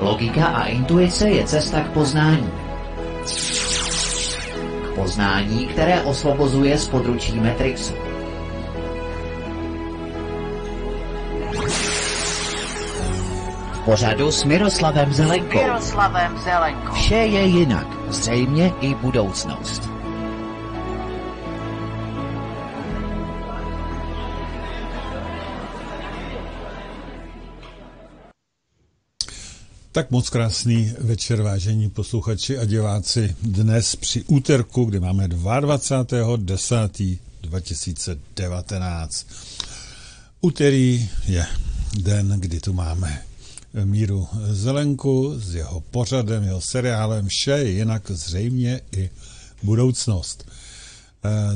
Logika a intuice je cesta k poznání. K poznání, které osvobozuje z područí Matrixu. V pořadu s Miroslavem Zelenkou. Miroslavem Zelenkou. Vše je jinak, zřejmě i budoucnost. Tak moc krásný večer, vážení posluchači a diváci. Dnes při úterku, kdy máme 22.10.2019. Úterý je den, kdy tu máme Míru Zelenku s jeho pořadem, jeho seriálem Vše jinak zřejmě i budoucnost.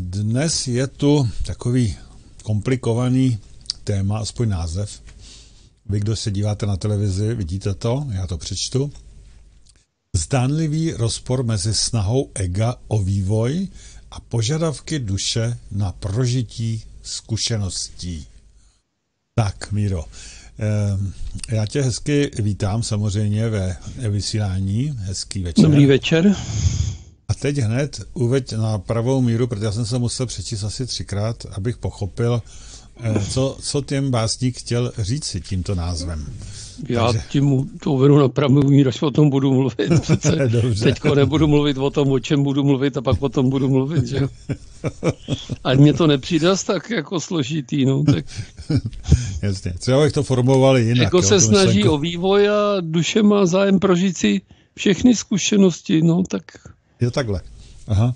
Dnes je tu takový komplikovaný téma, aspoň název, vy, kdo se díváte na televizi, vidíte to, já to přečtu. Zdánlivý rozpor mezi snahou ega o vývoj a požadavky duše na prožití zkušeností. Tak, Míro, já tě hezky vítám samozřejmě ve vysílání. Hezký večer. Dobrý večer. A teď hned uveď na pravou míru, protože já jsem se musel přečíst asi třikrát, abych pochopil, co, co těm básník chtěl říct tímto názvem. Já Takže... tím to uvedu na pravou míru, až o tom budu mluvit. Teďko nebudu mluvit o tom, o čem budu mluvit a pak o tom budu mluvit. Že? A mně to nepřijde tak jako složitý. No, tak... Jasně, třeba bych to formovali jinak. Jako jo, se snaží jako... o vývoj a duše má zájem prožít si všechny zkušenosti. No, tak... Je takhle. Aha.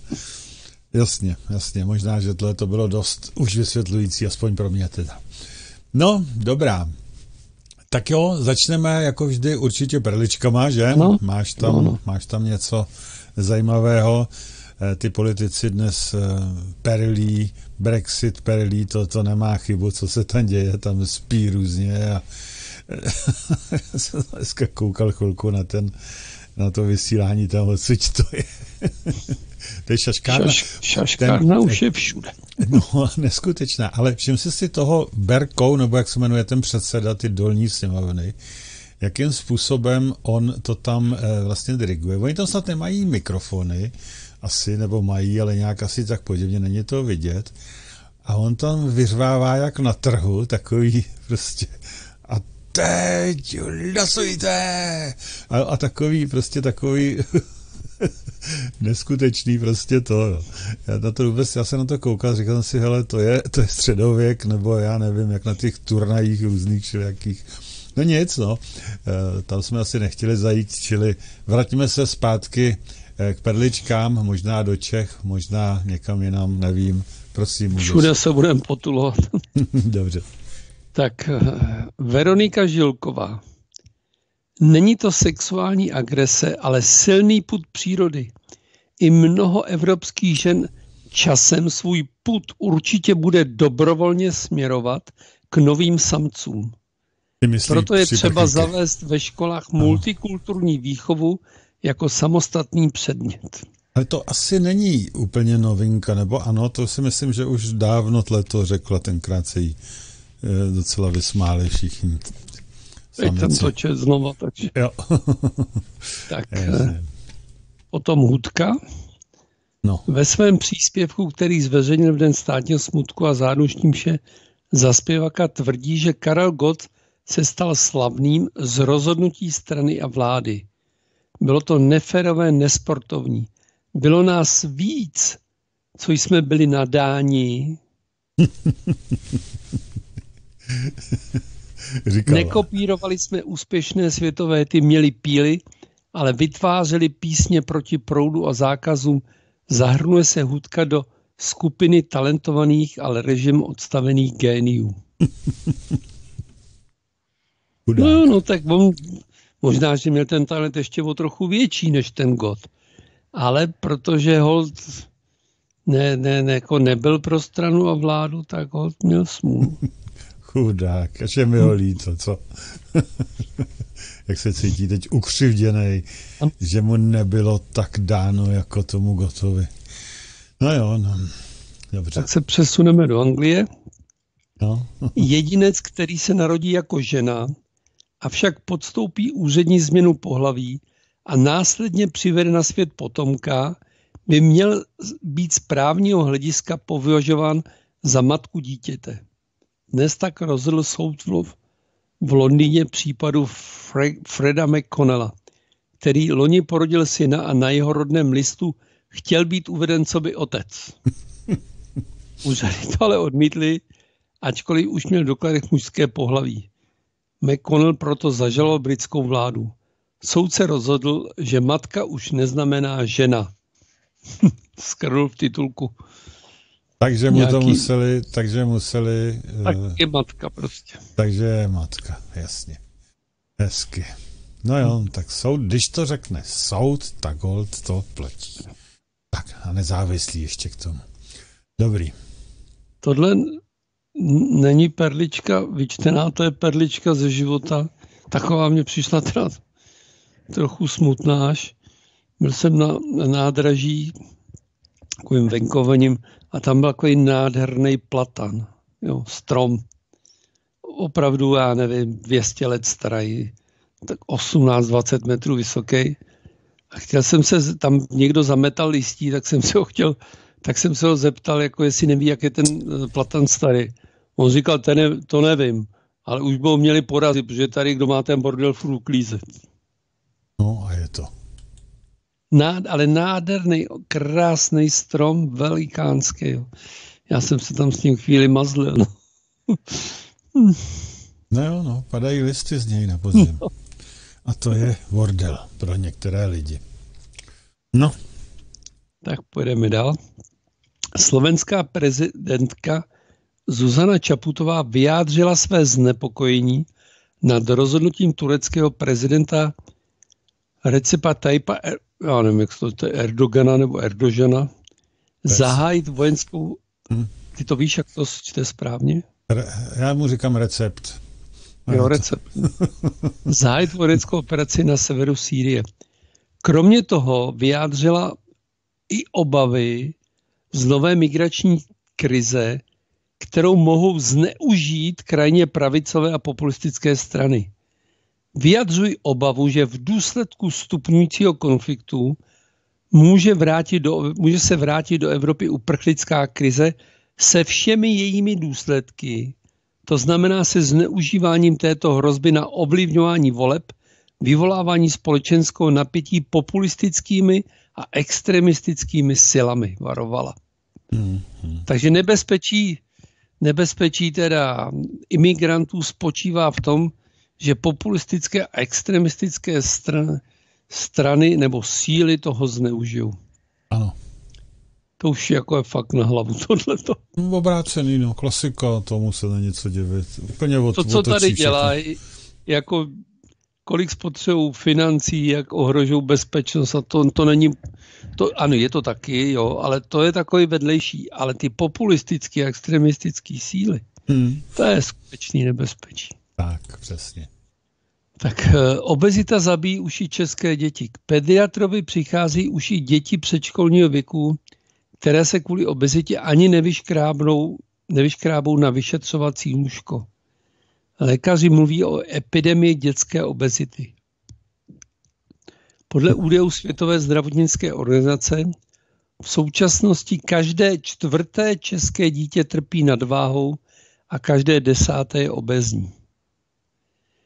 Jasně, jasně, možná, že tohle to bylo dost už vysvětlující, aspoň pro mě teda. No, dobrá. Tak jo, začneme jako vždy určitě perličkama, že? No, máš, tam, no, no. máš tam něco zajímavého. Ty politici dnes perlí, Brexit perlí, to, to nemá chybu, co se tam děje, tam spí různě a já jsem dneska koukal chvilku na ten, na to vysílání toho, co to je. To je šaškárna. Šaš, šaškárna ten, už je všude. No, neskutečná. Ale všim si si toho Berkou, nebo jak se jmenuje ten předseda, ty dolní sněmovny, jakým způsobem on to tam e, vlastně diriguje. Oni tam snad nemají mikrofony, asi, nebo mají, ale nějak asi tak podivně není to vidět. A on tam vyřvává jak na trhu, takový prostě a teď hlasujte! A, a takový, prostě takový neskutečný prostě to. Já na to vůbec, já jsem na to koukal, říkal jsem si, hele, to je, to je středověk, nebo já nevím, jak na těch turnajích různých všelijakých. No nic, no. E, tam jsme asi nechtěli zajít, čili vrátíme se zpátky e, k perličkám, možná do Čech, možná někam jinam, nevím. Prosím. Můžeš. Všude se budeme potulovat. Dobře. Tak e, Veronika Žilková Není to sexuální agrese, ale silný put přírody. I mnoho evropských žen časem svůj put určitě bude dobrovolně směrovat k novým samcům. Proto je třeba zavést ve školách multikulturní výchovu jako samostatný předmět. Ale to asi není úplně novinka, nebo ano, to si myslím, že už dávno to řekla, tenkrát se jí eh, docela vysmáli všichni. Teď jsem to čet znova, takže... Jo. tak eh, potom Hudka. No. Ve svém příspěvku, který zveřejnil v Den státního smutku a zádušním vše, za zpěvaka tvrdí, že Karel Gott se stal slavným z rozhodnutí strany a vlády. Bylo to neferové, nesportovní. Bylo nás víc, co jsme byli nadáni. Říkala. Nekopírovali jsme úspěšné světové ty měli píly, ale vytvářeli písně proti proudu a zákazům. Zahrnuje se hudka do skupiny talentovaných, ale režim odstavených géniů. no, no, tak on, možná, že měl ten talent ještě o trochu větší než ten God. Ale protože hold ne, ne, ne, jako nebyl pro stranu a vládu, tak hold měl smůlu. Chudák, až je mi ho líto, co? Jak se cítí teď ukřivděný, že mu nebylo tak dáno jako tomu Gotovi. No jo, no. Dobře. Tak se přesuneme do Anglie. No. Jedinec, který se narodí jako žena avšak podstoupí úřední změnu pohlaví a následně přivede na svět potomka, by měl být z právního hlediska považován za matku dítěte. Dnes tak rozhodl soud v Londýně případu Freda McConnella, který loni porodil syna a na jeho rodném listu chtěl být uveden co by otec. Úřady to ale odmítli, ačkoliv už měl dokladech mužské pohlaví. McConnell proto zažaloval britskou vládu. Soudce rozhodl, že matka už neznamená žena. Skrnul v titulku. Takže mu Nějaký... to museli, takže museli... Tak eh, je matka prostě. Takže je matka, jasně. Hezky. No jo, hmm. tak soud, když to řekne soud, tak hold to platí. Tak a nezávislý ještě k tomu. Dobrý. Tohle není perlička vyčtená, to je perlička ze života. Taková mě přišla teda trochu smutná až. Byl jsem na, na nádraží takovým venkovením a tam byl takový nádherný platan, jo, strom. Opravdu, já nevím, 200 let starý, tak 18-20 metrů vysoký. A chtěl jsem se, tam někdo zametal listí, tak jsem se ho chtěl, tak jsem se ho zeptal, jako jestli neví, jak je ten eh, platan starý. On říkal, ten to nevím, ale už by ho měli porazit, protože tady, kdo má ten bordel, furt uklízet. No a je to. Nád, ale nádherný, krásný strom, velikánský. Jo. Já jsem se tam s ním chvíli mazlil. No. no jo, no, padají listy z něj na podzim. No. A to je bordel pro některé lidi. No. Tak půjdeme dál. Slovenská prezidentka Zuzana Čaputová vyjádřila své znepokojení nad rozhodnutím tureckého prezidenta Recepa Tajpa, er, já nevím, jak to, to je Erdogana nebo Erdožana, Pes. zahájit vojenskou, hmm. ty to víš, jak to čte správně? Re, já mu říkám recept. Jo, recept. Zahájit vojenskou operaci na severu Sýrie. Kromě toho vyjádřila i obavy z nové migrační krize, kterou mohou zneužít krajně pravicové a populistické strany. Vyjadřují obavu, že v důsledku stupňujícího konfliktu může, vrátit do, může se vrátit do Evropy uprchlická krize se všemi jejími důsledky, to znamená se zneužíváním této hrozby na ovlivňování voleb, vyvolávání společenského napětí populistickými a extremistickými silami, varovala. Mm-hmm. Takže nebezpečí nebezpečí teda imigrantů spočívá v tom, že populistické a extremistické strany, strany nebo síly toho zneužijou. Ano. To už jako je fakt na hlavu tohleto. Obrácený, no, klasika, tomu se na něco divit. Úplně od, To, co tady dělají, jako kolik spotřebují financí, jak ohrožují bezpečnost a to, to není, to, ano, je to taky, jo, ale to je takový vedlejší, ale ty populistické a extremistické síly, hmm. to je skutečný nebezpečí. Tak, přesně. Tak eh, obezita zabíjí už i české děti. K pediatrovi přichází už i děti předškolního věku, které se kvůli obezitě ani nevyškrábnou, nevyškrábou na vyšetřovací lůžko. Lékaři mluví o epidemii dětské obezity. Podle údajů Světové zdravotnické organizace v současnosti každé čtvrté české dítě trpí nadváhou a každé desáté je obezní.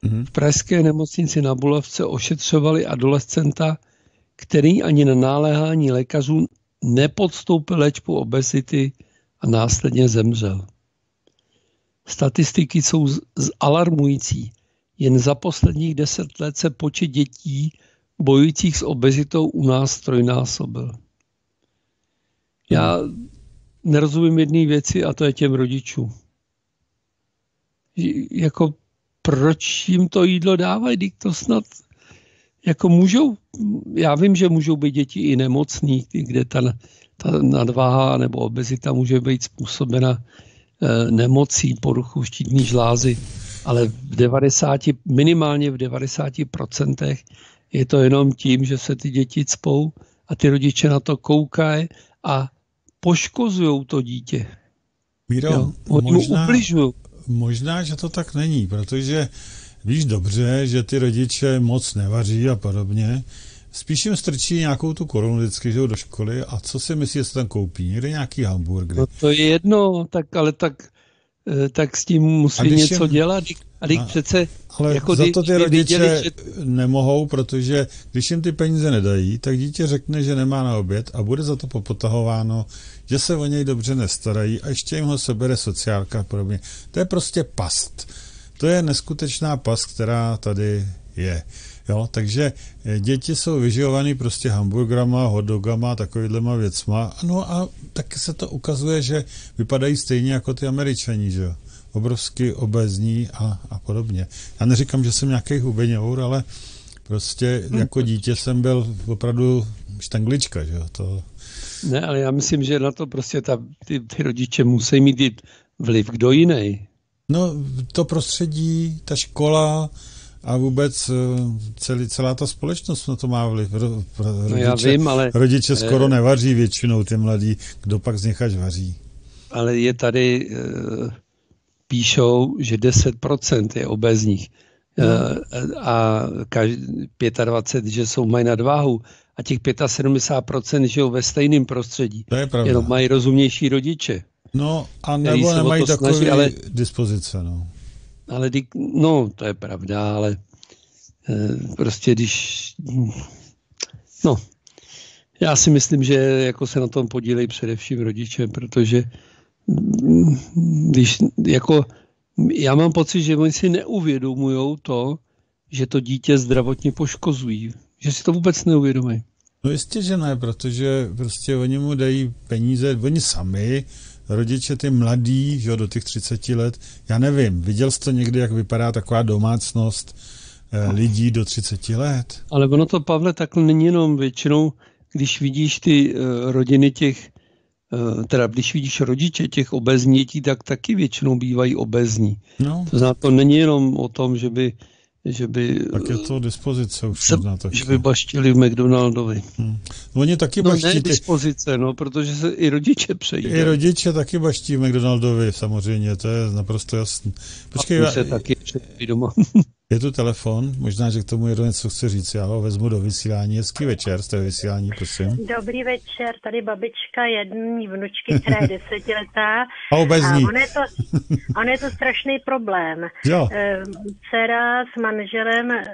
Mhm. V pražské nemocnici na Bulavce ošetřovali adolescenta, který ani na náléhání lékařů nepodstoupil léčbu obezity a následně zemřel. Statistiky jsou alarmující. Jen za posledních deset let se počet dětí bojujících s obezitou u nás trojnásobil. Já nerozumím jedné věci a to je těm rodičům. Jako proč jim to jídlo dávají, když to snad jako můžou, já vím, že můžou být děti i nemocní, kde ta, ta nadváha nebo obezita může být způsobena Eh, nemocí, poruchu štítní žlázy, ale v 90, minimálně v 90% je to jenom tím, že se ty děti cpou a ty rodiče na to koukají a poškozují to dítě. Míro, jo, možná, možná, že to tak není, protože víš dobře, že ty rodiče moc nevaří a podobně, Spíš jim strčí nějakou tu korunu vždycky, že do školy a co si myslí, že se tam koupí? Někde nějaký hamburger. No to je jedno, tak ale tak, eh, tak s tím musí něco jim, dělat. A teď přece... Ale jako za to ty rodiče viděli, že... nemohou, protože když jim ty peníze nedají, tak dítě řekne, že nemá na oběd a bude za to popotahováno, že se o něj dobře nestarají a ještě jim ho sebere sociálka a podobně. To je prostě past. To je neskutečná past, která tady je. Jo, takže eh, děti jsou vyživovaný prostě hamburgrama, hotdogama, takovýhlema věcma. No a taky se to ukazuje, že vypadají stejně jako ty američani, že jo. Obrovsky obezní a, a podobně. Já neříkám, že jsem nějaký hubeňour, ale prostě hmm. jako dítě jsem byl opravdu štanglička, že jo. To... Ne, ale já myslím, že na to prostě ta, ty, ty rodiče musí mít vliv. Kdo jiný? No, to prostředí, ta škola, a vůbec eh, celý, celá ta společnost na to má vliv. Rodiče, no já vím, ale... Rodiče skoro eh, nevaří většinou, ty mladí. Kdo pak z nich až vaří? Ale je tady, eh, píšou, že 10% je obezních no. a 25, že jsou mají nadváhu a těch 75% žijou ve stejném prostředí. To je pravda. Jenom mají rozumnější rodiče. No a nebo nemají takové ale... dispozice, no ale no, to je pravda, ale eh, prostě když, no, já si myslím, že jako se na tom podílejí především rodiče, protože mm, když jako já mám pocit, že oni si neuvědomují to, že to dítě zdravotně poškozují. Že si to vůbec neuvědomují. No jistě, že ne, protože prostě oni mu dají peníze, oni sami rodiče ty mladí, že do těch 30 let, já nevím, viděl jste někdy, jak vypadá taková domácnost eh, lidí do 30 let? Ale ono to, Pavle, takhle není jenom většinou, když vidíš ty uh, rodiny těch, teda když vidíš rodiče těch obezních dětí, tak taky většinou bývají obezní. No. To znamená, to není jenom o tom, že by že by... Tak je to dispozice už se, možná taky. Že by baštili v McDonaldovi. Hmm. No, oni taky no, baští... ne dispozice, no, protože se i rodiče přejí. I rodiče taky baští v McDonaldovi, samozřejmě, to je naprosto jasné. Počkej, A se já... taky přejí doma. Je tu telefon, možná, že k tomu někdo něco chce říct, já ho vezmu do vysílání. Hezký večer, jste vysílání, prosím. Dobrý večer, tady babička jedný vnučky, která je desetiletá. A obezní. A on je to, on je to strašný problém. Jo. Ehm, dcera s manželem ehm,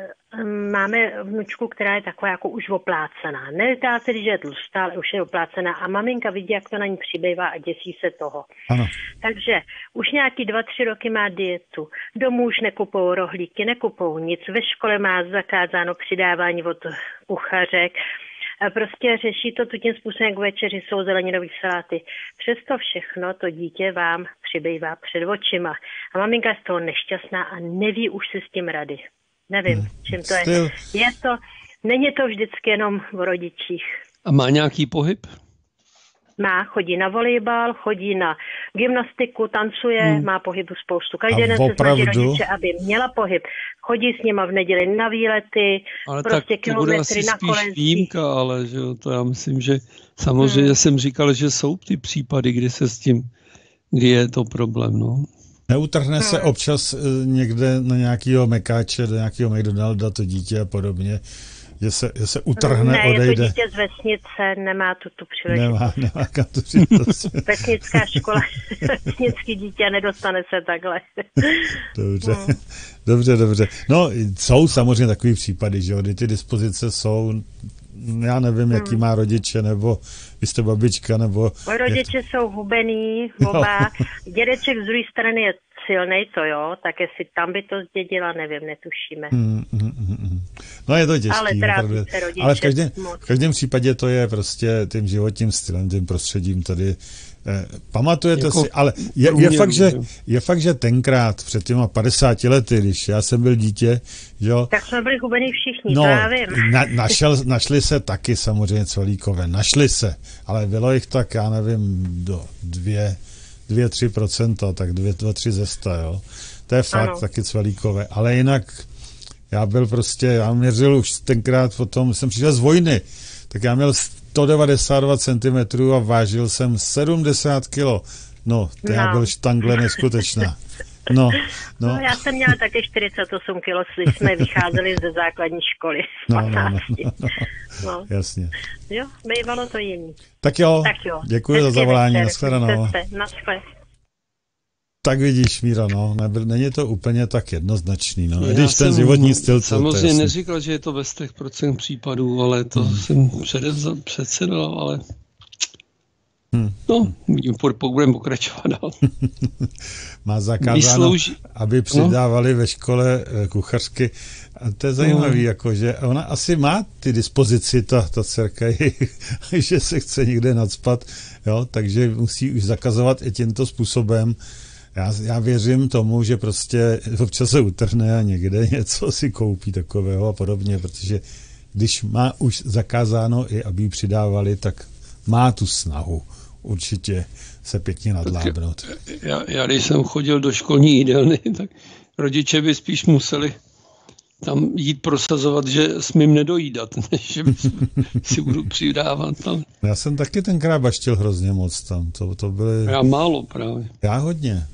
máme vnučku, která je taková jako už oplácená. Nedá se, že je tlustá, ale už je oplácená. A maminka vidí, jak to na ní přibývá a děsí se toho. Ano. Takže už nějaký dva, tři roky má dietu. Domů už nekupou rohlíky, nekupou nic. Ve škole má zakázáno přidávání od kuchařek. A prostě řeší to tím způsobem, jak večeři jsou zeleninový saláty. Přesto všechno to dítě vám přibývá před očima. A maminka je z toho nešťastná a neví už se s tím rady. Nevím, hmm. čím to je. Je to, není to vždycky jenom v rodičích. A má nějaký pohyb? má, chodí na volejbal, chodí na gymnastiku, tancuje, hmm. má pohybu spoustu. Každý den se snaží rodiče, aby měla pohyb. Chodí s nima v neděli na výlety, ale prostě tak to bude asi na spíš výjimka, ale že to já myslím, že samozřejmě hmm. jsem říkal, že jsou ty případy, kdy se s tím, kdy je to problém, no. Neutrhne se občas eh, někde na nějakého mekáče, do nějakého McDonalda to dítě a podobně že se, že se utrhne, ne, odejde. Ne, dítě z vesnice nemá tu, tu příležitost. Nemá, nemá kam tu příležitost. Vesnická škola, vesnický dítě nedostane se takhle. Dobře, hmm. dobře, dobře. No, jsou samozřejmě takový případy, že jo, kdy ty dispozice jsou, já nevím, jaký hmm. má rodiče, nebo vy jste babička, nebo... Moje rodiče jsou hubený, oba. Dědeček z druhé strany je silnej, to jo, tak jestli tam by to zdědila, nevím, netušíme. Hmm, hmm. no je to těžké. Ale, rodiče, ale v, každém, v každém případě to je prostě tím životním stylem, tím prostředím tady. Eh, pamatujete jako si, ale je, je, fakt, že, je fakt, že tenkrát, před těma 50 lety, když já jsem byl dítě, jo. Tak jsme byli hubený všichni, no, to já vím. Na, našel, našli se taky samozřejmě cvalíkové, našli se, ale bylo jich tak, já nevím, do dvě, 2-3%, tak 2-3 ze 100, jo. To je fakt ano. taky cvelíkové. Ale jinak já byl prostě, já měřil už tenkrát potom, jsem přišel z vojny, tak já měl 192 cm a vážil jsem 70 kg. No, to no. já byl štangle neskutečná. No, no. no, já jsem měla taky 48 kg, když jsme vycházeli ze základní školy. No, no, no, no, no, no. Jasně. Jo, bývalo to jiný. Tak jo, tak jo. děkuji za zavolání. Nashledanou. Tak vidíš, Míra, no, není to úplně tak jednoznačný, no. Já Když ten životní styl... Samozřejmě to neříkal, že je to ve 100% případů, ale to hmm. jsem předsedal, ale Hmm. No, budeme pokračovat dál. Má zakázáno, Vyslouží... aby přidávali no? ve škole eh, kuchařky. A to je zajímavé, no. jako, že ona asi má ty dispozici, ta, ta dcerka, že se chce někde nadspat, jo, takže musí už zakazovat i tímto způsobem. Já, já věřím tomu, že prostě občas se utrhne a někde něco si koupí takového a podobně, protože když má už zakázáno i, aby ji přidávali, tak má tu snahu určitě se pěkně nadlábnout. Já, já když jsem chodil do školní jídelny, tak rodiče by spíš museli tam jít prosazovat, že smím nedojídat, než že si budu přidávat tam. Já jsem taky tenkrát baštil hrozně moc tam. To, to byly... Já málo právě. Já hodně.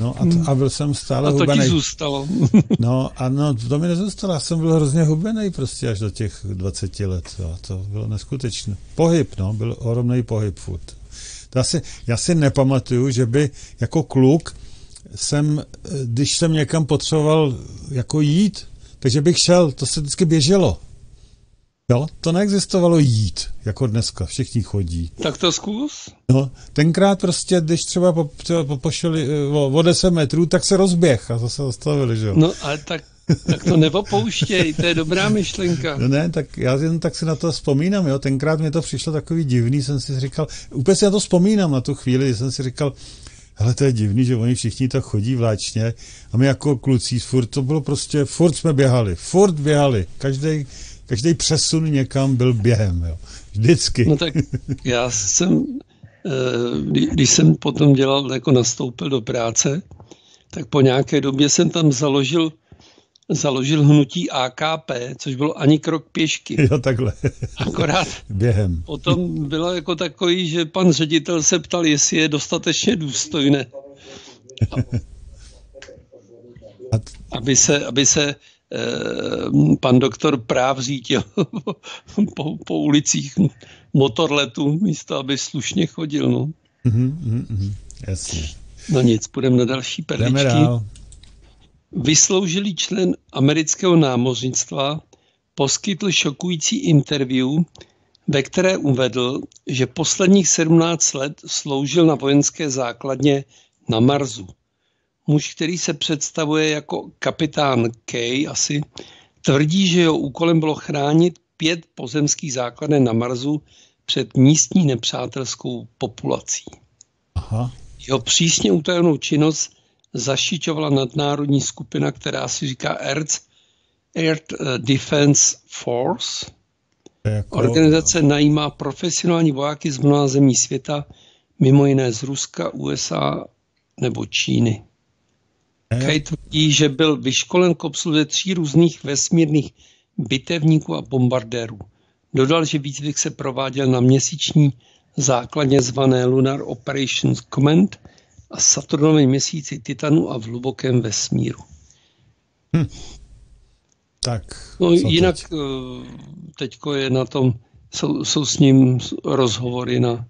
No a, to, a byl jsem stále A to hubenej. ti zůstalo. no a no, to mi nezůstalo, já jsem byl hrozně hubený prostě až do těch 20 let. Jo. To bylo neskutečné. Pohyb, no, byl ohromný pohyb furt. To asi, já si nepamatuju, že by jako kluk jsem, když jsem někam potřeboval jako jít, takže bych šel, to se vždycky běželo. Jo, to neexistovalo jít, jako dneska, všichni chodí. Tak to zkus. No, tenkrát prostě, když třeba, po, třeba pošli eh, o, o 10 metrů, tak se rozběh a zase zastavili, že jo. No, ale tak tak to nepopouštěj, to je dobrá myšlenka. No ne, tak já jen tak si na to vzpomínám, jo. Tenkrát mi to přišlo takový divný, jsem si říkal, úplně si na to vzpomínám na tu chvíli, jsem si říkal, hele, to je divný, že oni všichni tak chodí vláčně a my jako kluci furt, to bylo prostě, furt jsme běhali, furt běhali, každý, každý přesun někam byl během, jo. Vždycky. No tak já jsem, eh, když jsem potom dělal, jako nastoupil do práce, tak po nějaké době jsem tam založil založil hnutí AKP, což bylo ani krok pěšky. Jo, takhle. Akorát Během. potom bylo jako takový, že pan ředitel se ptal, jestli je dostatečně důstojné. aby se, aby se pan doktor práv řítil po, po ulicích motorletu, místo aby slušně chodil. No. Mm-hmm, mm-hmm, jasně. No nic, půjdeme na další perličky. Vysloužilý člen amerického námořnictva poskytl šokující interview, ve které uvedl, že posledních 17 let sloužil na vojenské základně na Marsu. Muž, který se představuje jako kapitán Kay asi, tvrdí, že jeho úkolem bylo chránit pět pozemských základen na Marsu před místní nepřátelskou populací. Aha. Jeho přísně utajenou činnost zašičovala nadnárodní skupina, která si říká ERC, Air Defense Force. Jako... Organizace najímá profesionální vojáky z mnoha zemí světa, mimo jiné z Ruska, USA nebo Číny. Kaj tvrdí, že byl vyškolen k obsluze tří různých vesmírných bitevníků a bombardérů. Dodal, že výcvik se prováděl na měsíční základně zvané Lunar Operations Command – a Saturnovém měsíci Titanu a v hlubokém vesmíru. Hm. Tak. No, jinak teď? Eh, teďko je na tom, jsou, jsou s ním rozhovory na,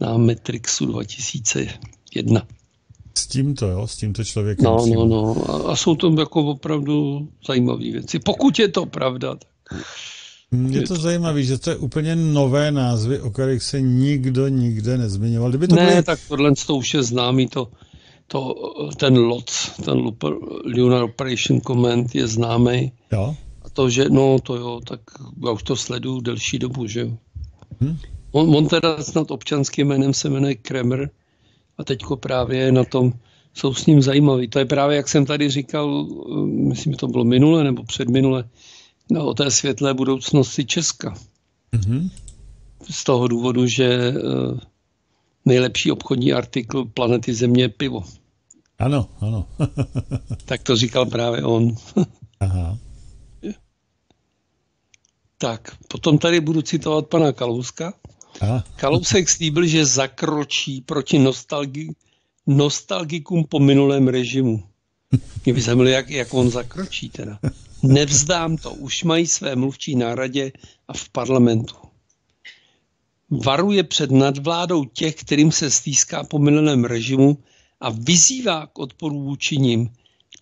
na Matrixu 2001. S tímto, jo? S tímto člověkem. No, no, no. A, a jsou to jako opravdu zajímavé věci. Pokud je to pravda, tak je to zajímavé, že to je úplně nové názvy, o kterých se nikdo nikde nezmiňoval. Kdyby to ne, byly... tak tohle to už je známý, to, to, ten LOT, ten Lunar Operation Command je známý. Jo. A to, že no to jo, tak já už to sleduju delší dobu, že jo. Hm? On, on teda snad občanským jménem se jmenuje Kremer a teďko právě na tom jsou s ním zajímavý. To je právě, jak jsem tady říkal, myslím, že to bylo minule nebo předminule, no, o té světlé budoucnosti Česka. Mm-hmm. Z toho důvodu, že uh, nejlepší obchodní artikl planety Země je pivo. Ano, ano. tak to říkal právě on. Aha. Tak, potom tady budu citovat pana Kalouska. Kalousek slíbil, že zakročí proti nostalgi- nostalgikům po minulém režimu. Mě by zajímalo, jak, jak on zakročí teda. Nevzdám to, už mají své mluvčí na radě a v parlamentu. Varuje před nadvládou těch, kterým se stýská po minulém režimu a vyzývá k odporu vůči ním.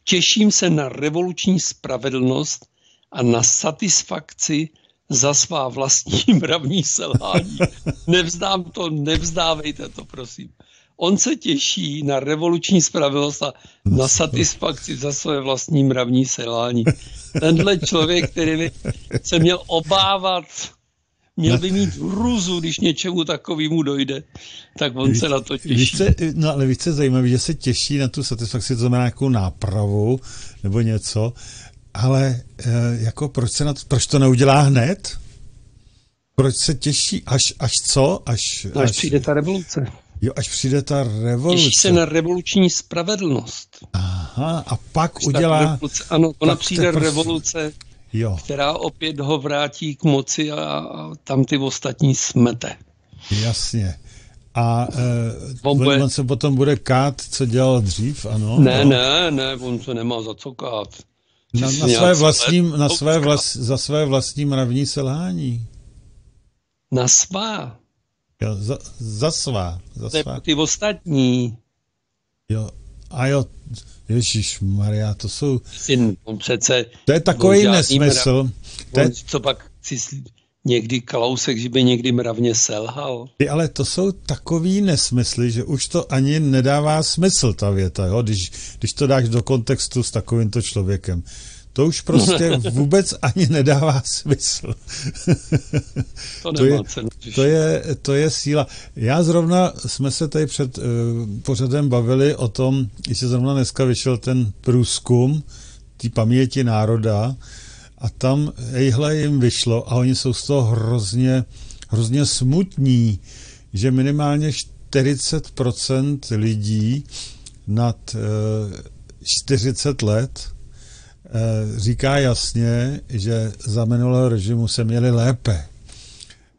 Těším se na revoluční spravedlnost a na satisfakci za svá vlastní mravní selhání. Nevzdám to, nevzdávejte to, prosím. On se těší na revoluční spravedlnost a na satisfakci za své vlastní mravní selhání. Tenhle člověk, který by se měl obávat, měl by mít hrůzu, když něčemu takovému dojde, tak on se na to těší. Více, no ale více zajímavé, že se těší na tu satisfakci, to znamená nějakou nápravu nebo něco, ale e, jako proč, se na to, proč to neudělá hned? Proč se těší? Až, až co? Až, až, až přijde ta revoluce. Jo, až přijde ta revoluce. Těší se na revoluční spravedlnost. Aha, a pak až udělá... Revoluce, ano, ona přijde teprv... revoluce, jo. která opět ho vrátí k moci a, a tam ty ostatní smete. Jasně. A e, on, bude... on se potom bude kát, co dělal dřív, ano? Ne, no. ne, ne, on se nemá za co kát. Na, na své vlastním, na své vlast, za své vlastní mravní selhání. Na svá. Jo, za, za svá. Za svá. Ty ostatní. Jo, a jo, Ježíš Maria, to jsou... Syn, on přece... To je takový nesmysl. Mrav... To je... Co pak si někdy Klausek, že by někdy mravně selhal. Ty, ale to jsou takový nesmysly, že už to ani nedává smysl, ta věta, jo? Když, když to dáš do kontextu s takovýmto člověkem. To už prostě vůbec ani nedává smysl. to, to, je, cenu, to, je, to je síla. Já zrovna, jsme se tady před uh, pořadem bavili o tom, že zrovna dneska vyšel ten průzkum té paměti národa a tam, ejhle, jim vyšlo a oni jsou z toho hrozně, hrozně smutní, že minimálně 40% lidí nad uh, eh, 40 let Eh, říká jasně, že za minulého režimu se měli lépe.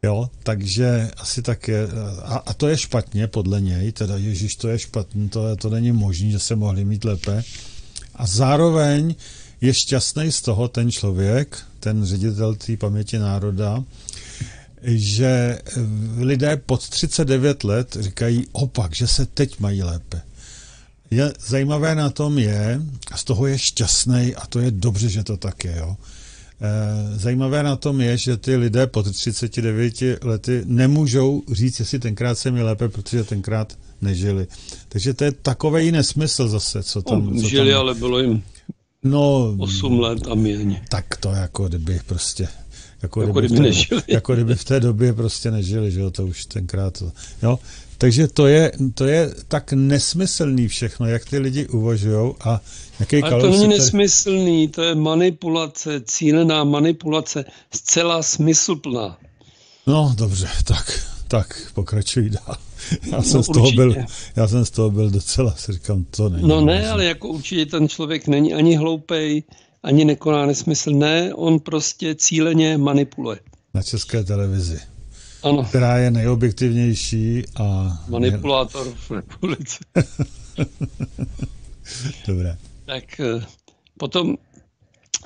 Jo, takže asi tak je, a, a to je špatně podle něj, teda Ježíš, to je špatně, to, to není možné, že se mohli mít lépe. A zároveň je šťastný z toho ten člověk, ten ředitel té paměti národa, že lidé pod 39 let říkají opak, že se teď mají lépe je zajímavé na tom je, a z toho je šťastný a to je dobře, že to tak je, jo. E, zajímavé na tom je, že ty lidé pod 39 lety nemůžou říct, jestli tenkrát se mi lépe, protože tenkrát nežili. Takže to je takový nesmysl zase, co tam... No, žili, tam... ale bylo jim no, 8 let a méně. Tak to jako kdyby prostě... Jako, jako kdyby, kdyby nežili. Jako kdyby v té době prostě nežili, že jo, to už tenkrát. To, jo, takže to je, to je tak nesmyslný všechno, jak ty lidi uvažují a jaký Ale to není tady... nesmyslný, to je manipulace, cílená manipulace, zcela smysluplná. No, dobře, tak, tak pokračuj dál. Já jsem, no, z toho byl, já jsem z toho byl docela, si říkám, to není. No ne, ale jako určitě ten člověk není ani hloupej, ani nekoná nesmysl. Ne, on prostě cíleně manipuluje. Na české televizi ano. která je nejobjektivnější a... Manipulátor v republice. Dobré. Tak eh, potom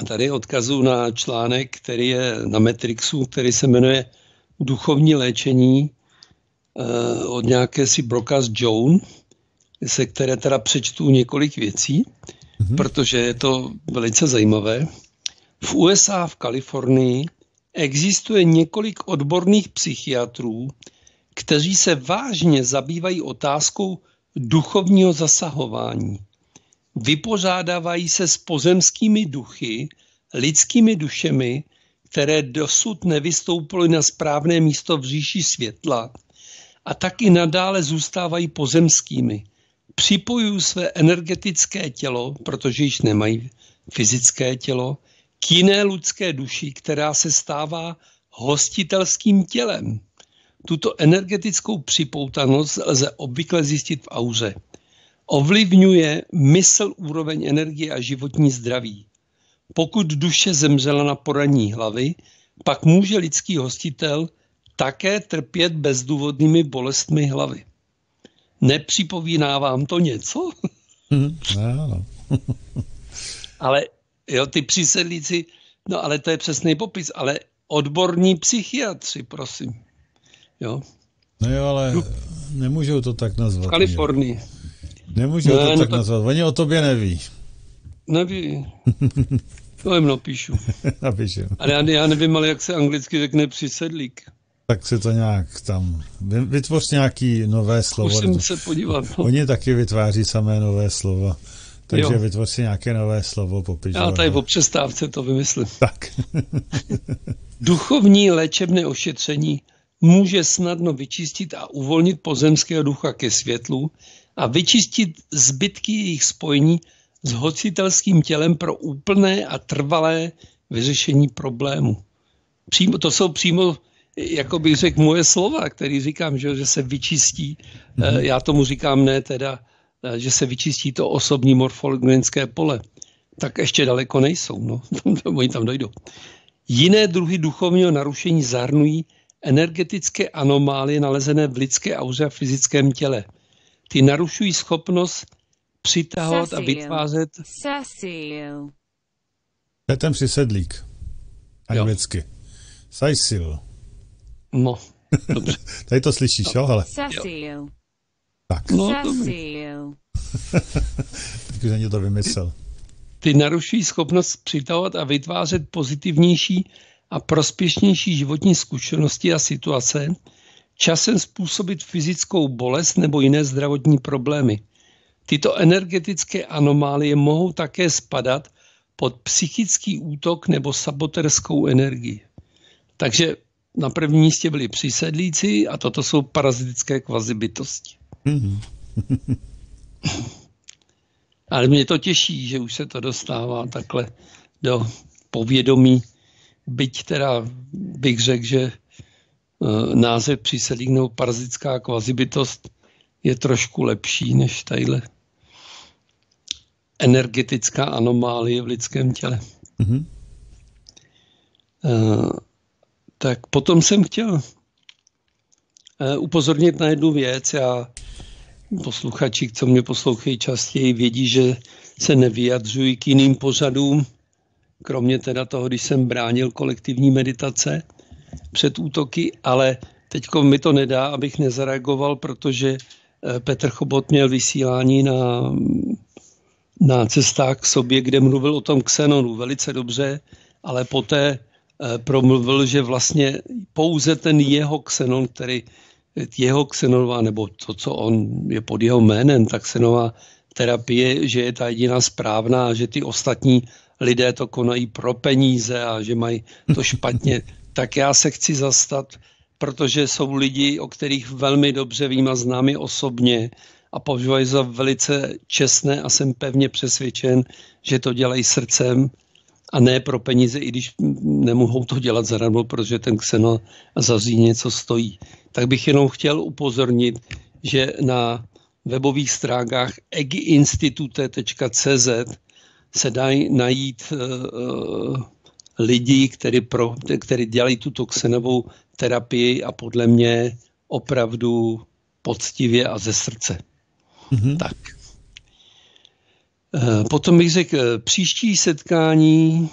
tady odkazu na článek, který je na Metrixu, který se jmenuje Duchovní léčení od nějaké si Brokas Joan, se které teda přečtu několik věcí, mm-hmm. protože je to velice zajímavé. V USA, v Kalifornii, Existuje několik odborných psychiatrů, kteří se vážně zabývají otázkou duchovního zasahování. Vypořádávají se s pozemskými duchy, lidskými dušemi, které dosud nevystoupily na správné místo v říši světla a taky nadále zůstávají pozemskými. Připojují své energetické tělo, protože již nemají fyzické tělo, k jiné lidské duši, která se stává hostitelským tělem. Tuto energetickou připoutanost lze obvykle zjistit v auře. Ovlivňuje mysl, úroveň energie a životní zdraví. Pokud duše zemřela na poraní hlavy, pak může lidský hostitel také trpět bezdůvodnými bolestmi hlavy. Nepřipovíná vám to něco? No, no. ale jo, ty přísedlíci, no ale to je přesný popis, ale odborní psychiatři, prosím. Jo. No jo, ale nemůžou to tak nazvat. V Kalifornii. Nemůžou ne, to no tak to... nazvat, oni o tobě neví. Neví. To jim napíšu. Napíšu. Ale já, já nevím, ale jak se anglicky řekne přisedlík. Tak si to nějak tam, vytvoř nějaký nové slovo. Musím se podívat. No. Oni taky vytváří samé nové slova. Takže jo. vytvoř si nějaké nové slovo, popiš. Já tady po přestávce to vymyslím. Tak. Duchovní léčebné ošetření může snadno vyčistit a uvolnit pozemského ducha ke světlu a vyčistit zbytky jejich spojení s hocitelským tělem pro úplné a trvalé vyřešení problému. Přímo, to jsou přímo, jako bych řekl, moje slova, který říkám, že, že se vyčistí. Mm-hmm. Já tomu říkám ne teda, eh, že se vyčistí to osobní morfologické pole. Tak ještě daleko nejsou, no. Oni tam dojdou. Jiné druhy duchovního narušení zahrnují energetické anomálie nalezené v lidské auře a fyzickém těle. Ty narušují schopnost přitahovat a vytvářet... Cecil. To je ten přisedlík. Anglicky. Cecil. No, dobře. Tady to slyšíš, jo, hele. Cecil. Tak. No, Cecil. tak už to vymyslel. Ty narušují schopnost přitahovat a vytvářet pozitivnější a prospěšnější životní zkušenosti a situace, časem způsobit fyzickou bolest nebo jiné zdravotní problémy. Tyto energetické anomálie mohou také spadat pod psychický útok nebo saboterskou energii. Takže na prvním místě byli přísedlíci a toto jsou parazitické kvazibytosti. Mm-hmm. Ale mě to těší, že už se to dostává takhle do povědomí, byť teda bych řekl, že e, název přísedlík nebo parazitická kvazibytost je trošku lepší než tadyhle energetická anomálie v lidském těle. Mm-hmm. Tak potom jsem chtěl uh, upozornit na jednu věc. Já posluchači, co mě poslouchají častěji, vědí, že se nevyjadřují k jiným pořadům, kromě teda toho, když jsem bránil kolektivní meditace před útoky, ale teď mi to nedá, abych nezareagoval, protože eh, Petr Chobot měl vysílání na na cestách k sobě, kde mluvil o tom Xenonu velice dobře, ale poté eh, promluvil, že vlastně pouze ten jeho Xenon, který jeho Xenová, nebo to, co on je pod jeho jménem, tak Xenová terapie, že je ta jediná správná, že ty ostatní lidé to konají pro peníze a že mají to špatně, tak já se chci zastat, protože jsou lidi, o kterých velmi dobře vím a znám je osobně a považuji za velice čestné a jsem pevně přesvědčen, že to dělají srdcem a ne pro peníze, i když nemohou to dělat zadarmo, protože ten Xeno zazí něco stojí. Tak bych jenom chtěl upozornit, že na webových stránkách egiinstitute.cz se dají najít uh, lidi, kteří, pro, kteří dělají tuto xenovou terapii a podle mě opravdu poctivě a ze srdce. Mm-hmm. Tak. Eh, potom bych řekl, eh, příští setkání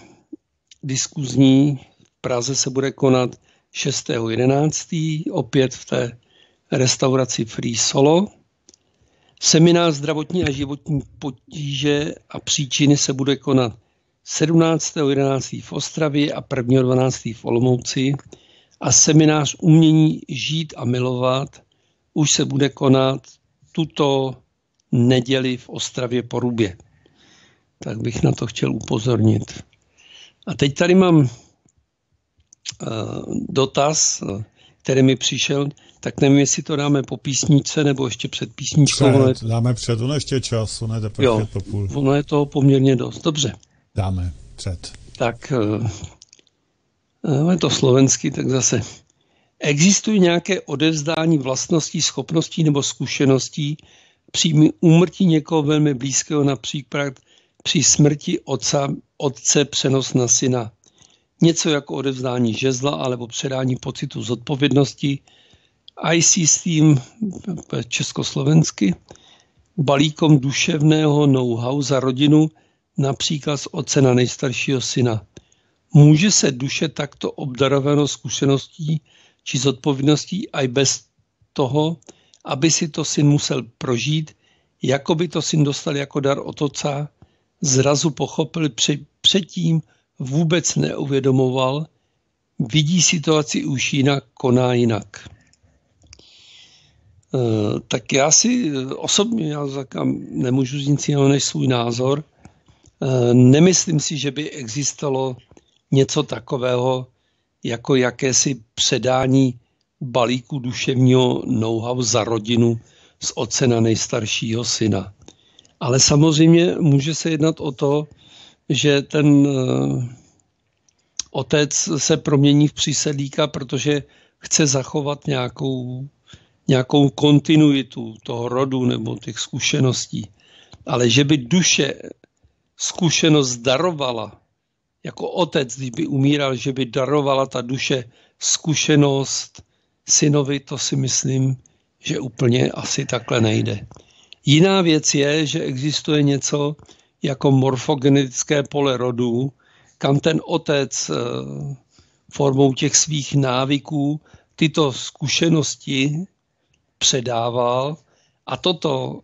diskuzní v Praze se bude konat 6.11. opět v té restauraci Free Solo. Seminář zdravotní a životní potíže a příčiny se bude konat 17.11. v Ostravě a 1.12. v Olomouci a seminář umění žít a milovat už se bude konat tuto neděli v Ostravě Porubě. Tak bych na to chtěl upozornit. A teď tady mám uh, dotaz, který mi přišel, tak nevím, jestli to dáme po písničce nebo ještě před písničkou. Před, dáme před, ono ještě čas, ono je teprve jo, po půl. Ono je to poměrně dost, dobře. Dáme před. Tak uh, je to slovenský, tak zase. Existují nějaké odevzdání vlastností, schopností nebo zkušeností, při úmrtí někoho velmi blízkého, například při smrti otca, otce přenos na syna. Něco jako odevzdání žezla alebo předání pocitu zodpovědnosti. IC s tím československy. balíkom duševného know-how za rodinu, například z otce na nejstaršího syna. Může se duše takto obdarovanou zkušeností či zodpovědností i bez toho, aby si to syn musel prožít, jako by to syn dostal jako dar od otce, zrazu pochopil předtím vůbec neuvědomoval, vidí situaci už jinak, koná jinak. Eh, tak já si eh, osobně, já nemůžu říct nic jiného než svůj názor, eh, nemyslím si, že by existovalo něco takového, jako jakési předání balíku duševního know-how za rodinu z otce na nejstaršího syna. Ale samozřejmě může se jednat o to, že ten otec se promění v přísedlíka, protože chce zachovat nějakou nějakou kontinuitu toho rodu nebo těch zkušeností. Ale že by duše zkušenost darovala, jako otec, když by umíral, že by darovala ta duše zkušenost synovi, to si myslím, že úplně asi takhle nejde. Jiná věc je, že existuje něco jako morfogenetické pole rodu, kam ten otec eh, formou těch svých návyků tyto zkušenosti předával a toto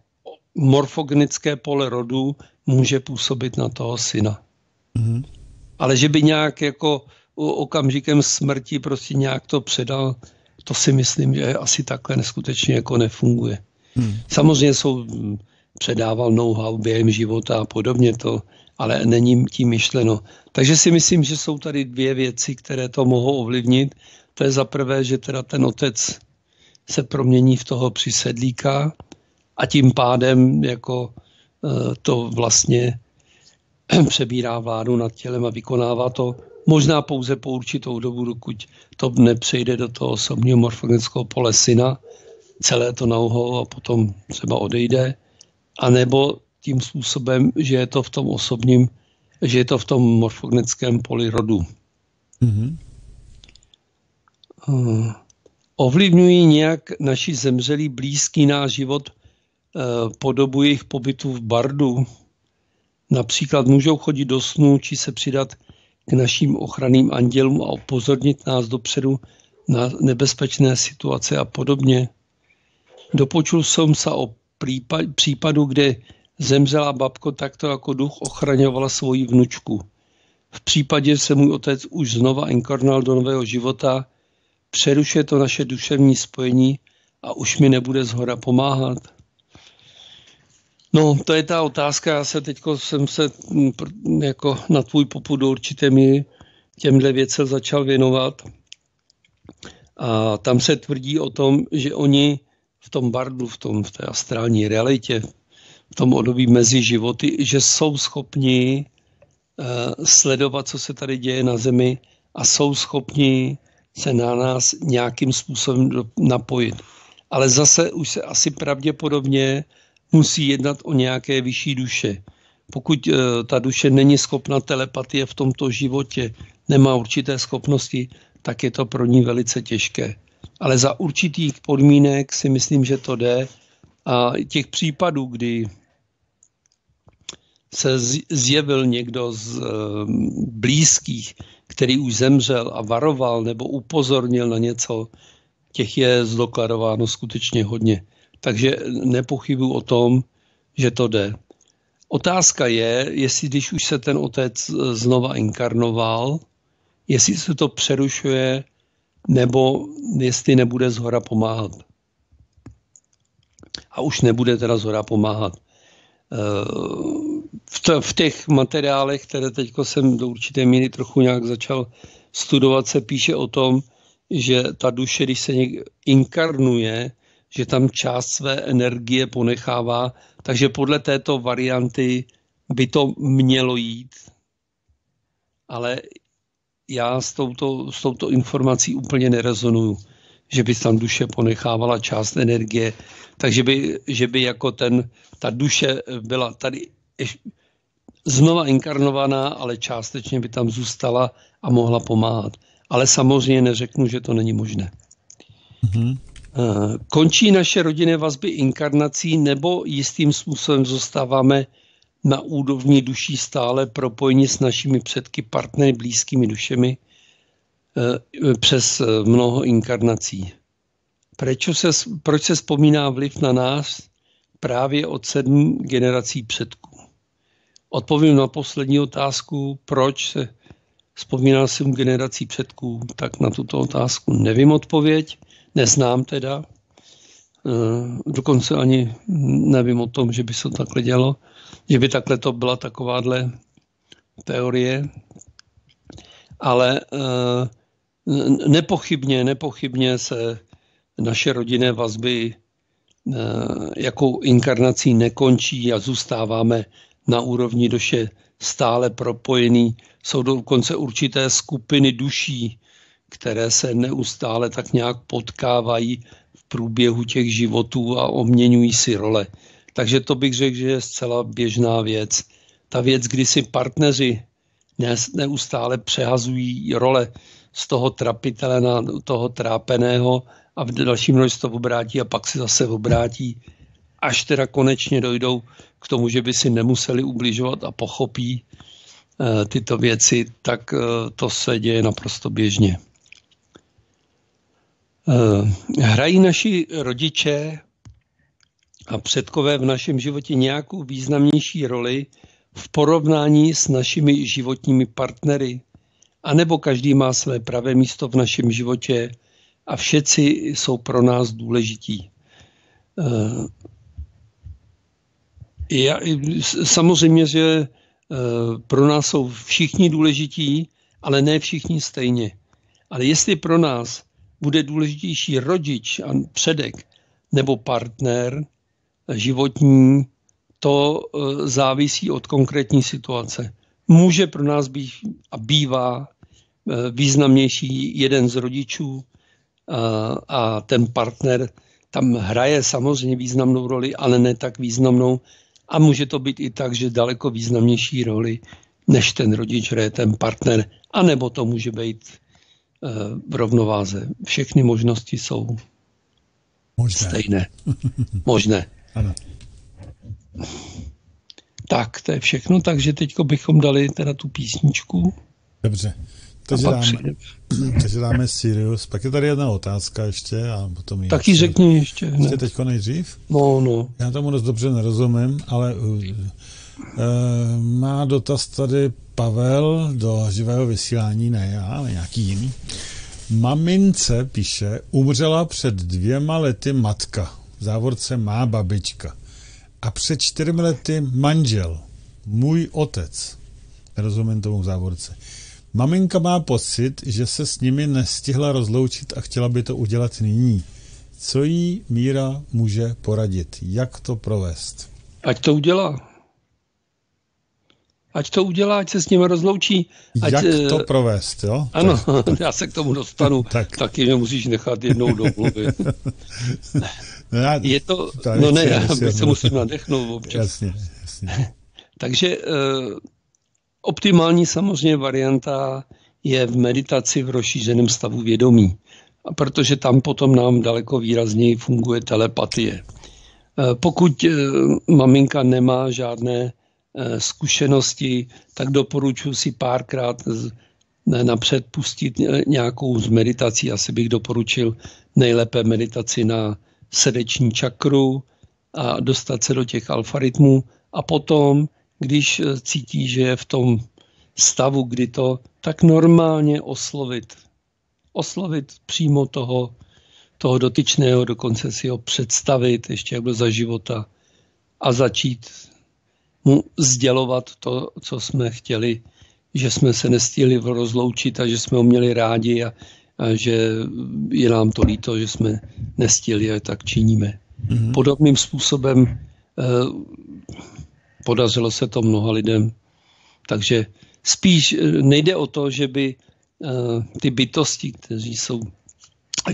morfogenické pole rodu může působit na toho syna. Mm-hmm. Ale že by nějak jako okamžikem smrti prostě nějak to předal, to si myslím, že asi takhle neskutečně jako nefunguje. Mm. Samozřejmě jsou, předával know-how během života a podobně to, ale není tím myšleno. Takže si myslím, že jsou tady dvě věci, které to mohou ovlivnit. To je za prvé, že teda ten otec se promění v toho přisedlíka a tím pádem jako e, to vlastně přebírá vládu nad tělem a vykonává to možná pouze po určitou dobu, dokud to nepřejde do toho osobního morfogenického pole syna, celé to nauho a potom třeba odejde, anebo tím způsobem, že je to v tom osobním, že je to v tom morfogenickém poli rodu. Mm-hmm. Uh ovlivňují nějak naši zemřelí blízký náš život eh, po dobu jejich pobytu v bardu. Například můžou chodit do snu či se přidat k našim ochranným andělům a upozornit nás dopředu na nebezpečné situace a podobně. Dopočul jsem se o případu, kde zemřela babko takto jako duch ochraňovala svoji vnučku. V případě se můj otec už znova inkarnal do nového života – přerušuje to naše duševní spojení a už mi nebude zhora pomáhat. No, to je ta otázka. Já se teď jsem se mm, jako na tvůj popud do určité míry těmhle věcem začal věnovat. A tam se tvrdí o tom, že oni v tom bardu, v, tom, v té astrální realitě, v tom období mezi životy, že jsou schopni uh, sledovat, co se tady děje na Zemi a jsou schopni se na nás nějakým způsobem napojit. Ale zase už se asi pravděpodobně musí jednat o nějaké vyšší duše. Pokud eh, ta duše není schopna telepatie v tomto životě, nemá určité schopnosti, tak je to pro ní velice těžké. Ale za určitých podmínek si myslím, že to jde. A těch případů, kdy se zjevil někdo z eh, blízkých, který už zemřel a varoval nebo upozornil na něco, těch je zdokladováno skutečně hodně. Takže nepochybuji o tom, že to jde. Otázka je, jestli když už se ten otec znova inkarnoval, jestli se to přerušuje, nebo jestli nebude zhora pomáhat. A už nebude teda zhora pomáhat to, v těch materiálech, které teď jsem do určité míry trochu nějak začal studovat, se píše o tom, že ta duše, když se někde inkarnuje, že tam část své energie ponechává, takže podle této varianty by to mělo jít. Ale já s touto, s touto informací úplně nerezonuju, že by tam duše ponechávala část energie, takže by, že by jako ten, ta duše byla tady znova inkarnovaná, ale částečně by tam zůstala a mohla pomáhat. Ale samozřejmě neřeknu, že to není možné. Mm-hmm. Končí naše rodinné vazby inkarnací nebo jistým způsobem zůstáváme na úrovni duší stále propojení s našimi předky, partnery, blízkými dušemi eh, přes mnoho inkarnací. Proč se, proč se vzpomíná vliv na nás právě od sedm generací předků? Odpovím na poslední otázku, proč se vzpomínal jsem generací předků, tak na tuto otázku nevím odpověď, neznám teda. Eh, dokonce ani nevím o tom, že by se to takhle dělo, že by takhle to byla takováhle teorie. Ale eh, nepochybně, nepochybně se naše rodinné vazby eh, jakou inkarnací nekončí a zůstáváme na úrovni doše stále propojený. Jsou dokonce určité skupiny duší, které se neustále tak nějak potkávají v průběhu těch životů a obměňují si role. Takže to bych řekl, že je zcela běžná věc. Ta věc, kdy si partneři neustále přehazují role z toho trapitele na toho trápeného a v dalším roli se to obrátí a pak se zase obrátí, až teda konečně dojdou k tomu, že by si nemuseli ubližovat a pochopí eh, tyto věci, tak eh, to se děje naprosto běžně. Eh, hrají naši rodiče a předkové v našem životě nějakou významnější roli v porovnání s našimi životními partnery, anebo každý má své pravé místo v našem životě a všetci jsou pro nás důležití. Já, samozřejmě, že eh, pro nás jsou všichni důležití, ale ne všichni stejně. Ale jestli pro nás bude důležitější rodič a předek nebo partner životní, to eh, závisí od konkrétní situace. Může pro nás být a bývá eh, významnější jeden z rodičů a ten partner tam hraje samozřejmě významnou roli, ale ne tak významnou, a může to být i tak, že daleko významnější roli než ten rodič hraje ten partner, anebo to může být v rovnováze. Všechny možnosti jsou Možné. stejné. Možné. ano. Tak, to je všechno, takže teď bychom dali teda tu písničku. Dobře. Takže dáme, takže dáme Sirius. Pak je tady jedna otázka ještě. A potom Taky ještě, řekni ještě. Ještě teďko nejdřív? No, no. Já tomu dost dobře nerozumím, ale uh, uh, má dotaz tady Pavel do živého vysílání, ne já, ale nějaký jiný. Mamince, píše, umřela před dvěma lety matka, v závorce má babička. A před čtyřmi lety manžel, můj otec. Nerozumím tomu v závorce. Maminka má pocit, že se s nimi nestihla rozloučit a chtěla by to udělat nyní. Co jí Míra může poradit? Jak to provést? Ať to udělá. Ať to udělá, ať se s nimi rozloučí. Ať, Jak to eh, provést, jo? Ano, já se k tomu dostanu. tak. Taky mě musíš nechat jednou domluvit. no já, je to, no ne, já se musím nadechnout občas. Jasně, jasně. Takže uh, Optimální samozřejmě varianta je v meditaci v rozšířeném stavu vědomí, a protože tam potom nám daleko výrazněji funguje telepatie. E, pokud e, maminka nemá žádné zkušenosti, tak doporučuji si párkrát napřed pustit nějakou z meditací. Asi bych doporučil nejlépe meditaci na srdeční čakru a dostat se do těch alfarytmů a potom když eh, cítí, že je v tom stavu, kdy to tak normálně oslovit. Oslovit přímo toho, toho dotyčného, dokonce si ho představit, ještě jak byl za života a začít mu sdělovat to, co jsme chtěli, že jsme se nestihli rozloučit a že jsme ho měli rádi a, a že je nám to líto, že jsme nestihli a tak činíme. Mm-hmm. Podobným způsobem eh, Podařilo se to mnoha lidem. Takže spíš eh, nejde o to, že by eh, ty bytosti, kteří jsou,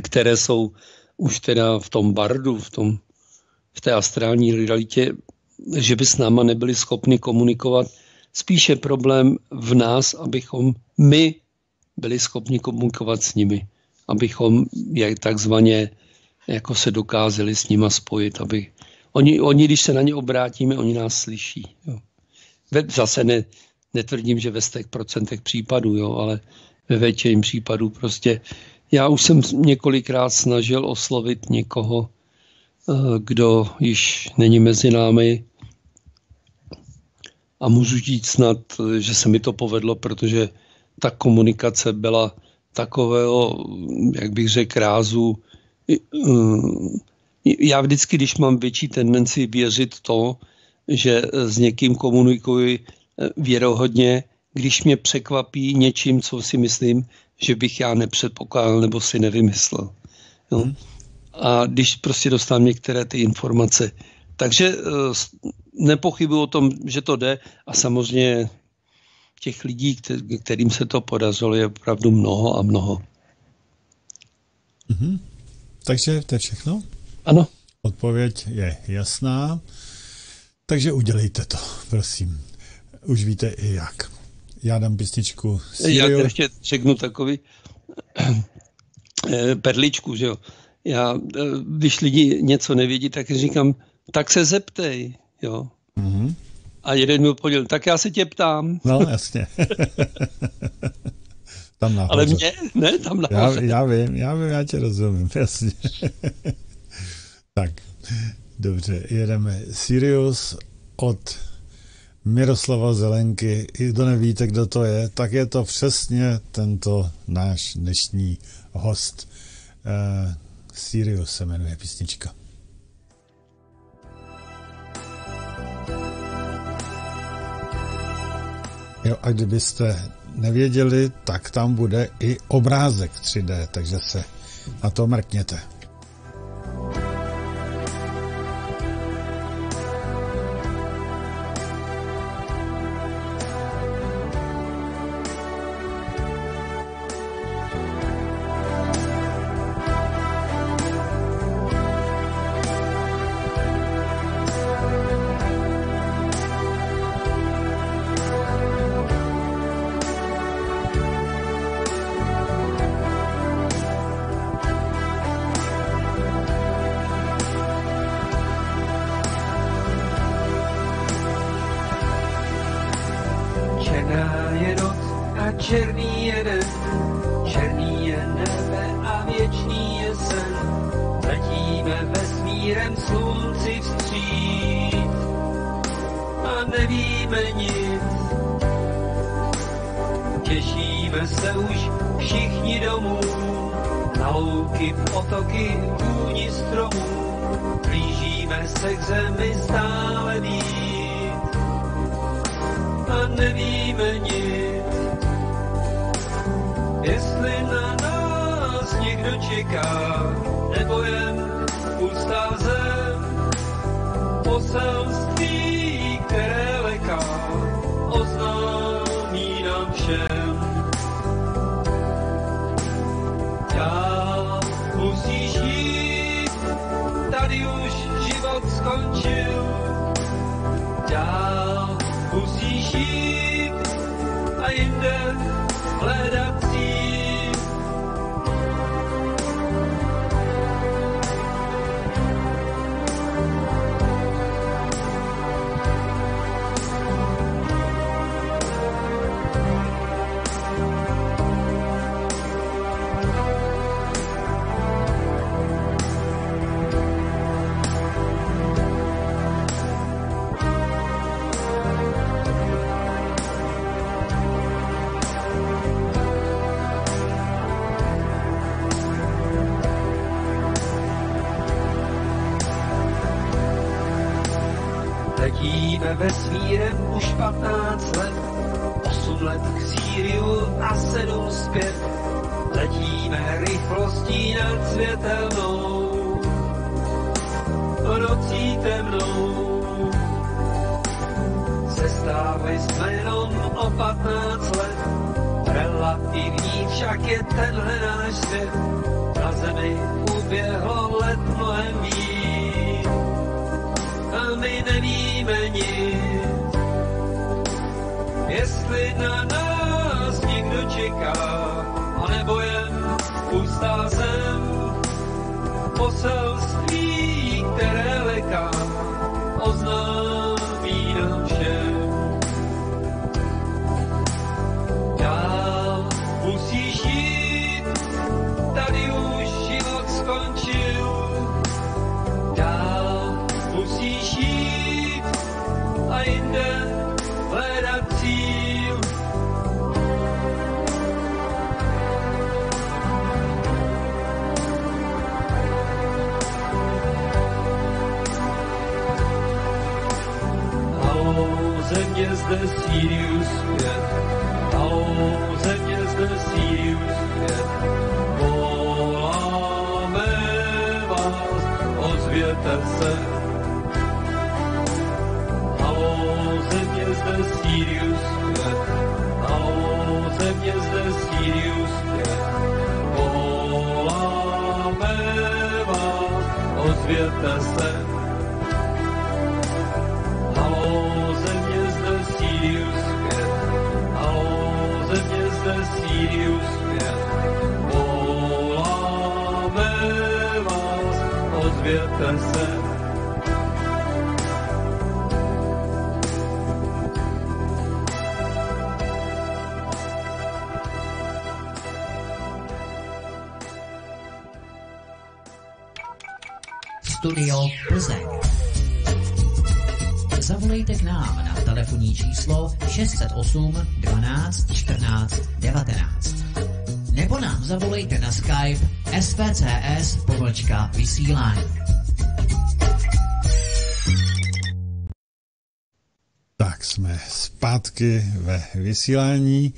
které jsou už teda v tom bardu, v, tom, v té astrální realitě, že by s náma nebyli schopni komunikovat. Spíše problém v nás, abychom my byli schopni komunikovat s nimi. Abychom je takzvaně jako se dokázali s nima spojit, aby oni, oni když se na ně obrátíme, oni nás slyší. Jo. Zase ne, netvrdím, že ve stech procentech případů, jo, ale ve většině případů prostě. Já už jsem několikrát snažil oslovit někoho, kdo již není mezi námi a můžu říct snad, že se mi to povedlo, protože ta komunikace byla takového, jak bych řekl, rázu. Eh, já vždycky, když mám větší tendenci věřit to, že s někým komunikuji eh, věrohodně, když mě překvapí něčím, co si myslím, že bych já nepředpokládal nebo si nevymyslel. Jo? Hmm. A když prostě dostávám některé ty informace. Takže eh, nepochybuji o tom, že to jde a samozřejmě těch lidí, kterým se to podařilo, je opravdu mnoho a mnoho. Mm-hmm. Takže to je všechno? Ano. Odpověď je jasná. Takže udělejte to, prosím. Už víte i jak. Já dám písničku. Já ještě řeknu takový eh, perličku, že jo. Já, eh, když lidi něco nevědí, tak říkám, tak se zeptej, jo. Mm-hmm. A jeden mi odpověděl, tak já se tě ptám. No, jasně. tam nahoře. Ale mě? Ne, tam nahoře. Já, já vím, já vím, já tě rozumím, jasně. tak, dobře, jedeme Sirius od Miroslava Zelenky. I kdo nevíte, kdo to je, tak je to přesně tento náš dnešní host. Uh, Sirius se jmenuje písnička. Jo, a kdybyste nevěděli, tak tam bude i obrázek 3D, takže se na to mrkněte. This. 608 12 14 19. Nebo nám zavolejte na Skype svcs pomlčka vysílání. Tak jsme zpátky ve vysílání.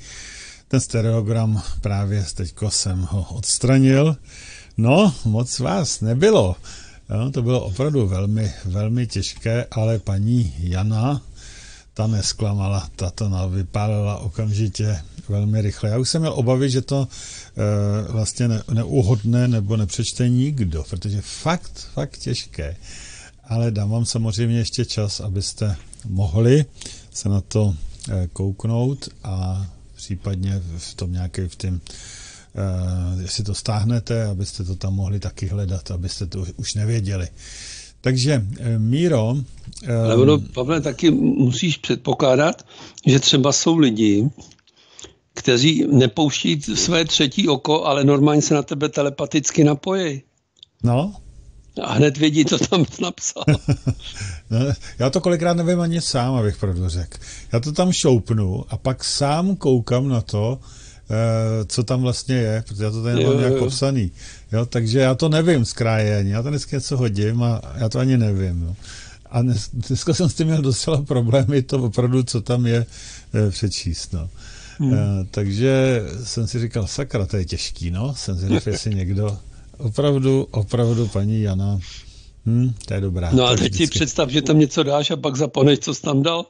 Ten stereogram právě teďko jsem ho odstranil. No, moc vás nebylo. Jo, to bylo opravdu velmi, velmi těžké, ale paní Jana, ta nesklamala, ta to vypálila okamžitě velmi rychle. Já už jsem měl obavy, že to e, vlastně ne, neuhodne nebo nepřečte nikdo, protože fakt, fakt těžké. Ale dám vám samozřejmě ještě čas, abyste mohli se na to e, kouknout a případně v tom nějaké v tom Uh, jestli to stáhnete, abyste to tam mohli taky hledat, abyste to už nevěděli. Takže Míro... Ale ono, Pavle, taky musíš předpokládat, že třeba jsou lidi, kteří nepouští své třetí oko, ale normálně se na tebe telepaticky napojí. No. A hned vědí, co tam napsal. no, já to kolikrát nevím ani sám, abych pravdu řekl. Já to tam šoupnu a pak sám koukám na to, co tam vlastně je, protože já to tady nemám nějak popsaný. Jo, takže já to nevím z kraje ani. Já to dneska něco hodím a já to ani nevím. Jo. A dnes, dneska jsem s tím měl docela problémy to opravdu, co tam je, přečíst. No. Hmm. Uh, takže jsem si říkal, sakra, to je těžký, no. Jsem si říkal, jestli někdo, opravdu, opravdu paní Jana, hm, to je dobrá. No a teď si představ, že tam něco dáš a pak zaponeš, co jsi tam dal.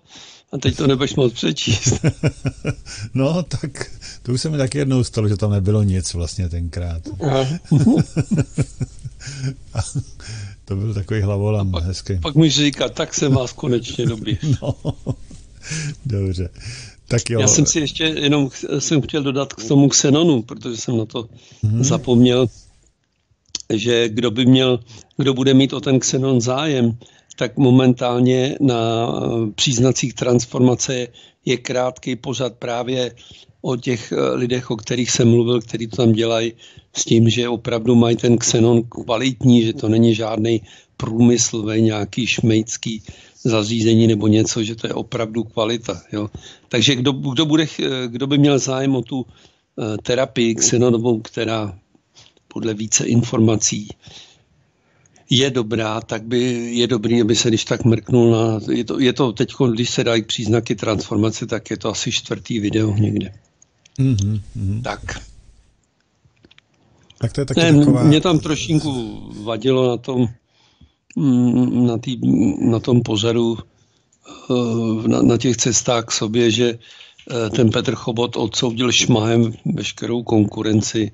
A teď to nebudeš moc přečíst. no, tak to už se mi taky jednou stalo, že tam nebylo nic vlastně tenkrát. a to byl takový hlavolam pak, hezký. Pak můžeš říkat, tak jsem vás konečně dobrý. no, dobře. Tak jo. Já jsem si ještě jenom jsem chtěl dodat k tomu Xenonu, protože jsem na to hmm. zapomněl, že kdo by měl, kdo bude mít o ten Xenon zájem, tak momentálně na příznacích transformace je krátký pořad právě o těch lidech, o kterých jsem mluvil, kteří to tam dělají, s tím, že opravdu mají ten xenon kvalitní, že to není žádný průmyslový, nějaký šmejcký zařízení nebo něco, že to je opravdu kvalita. Jo. Takže kdo, kdo, bude, kdo by měl zájem o tu terapii xenonovou, která podle více informací je dobrá, tak by je dobrý, aby se když tak mrknul na, je to, je to teď, když se dají příznaky transformace, tak je to asi čtvrtý video někde. Mm-hmm, mm-hmm. Tak. Tak to je taky ne, taková... Mě tam trošinku vadilo na tom, mm, na, tý, na tom pořadu, eh, na, na těch cestách k sobě, že eh, ten Petr Chobot odsoudil šmahem veškerou konkurenci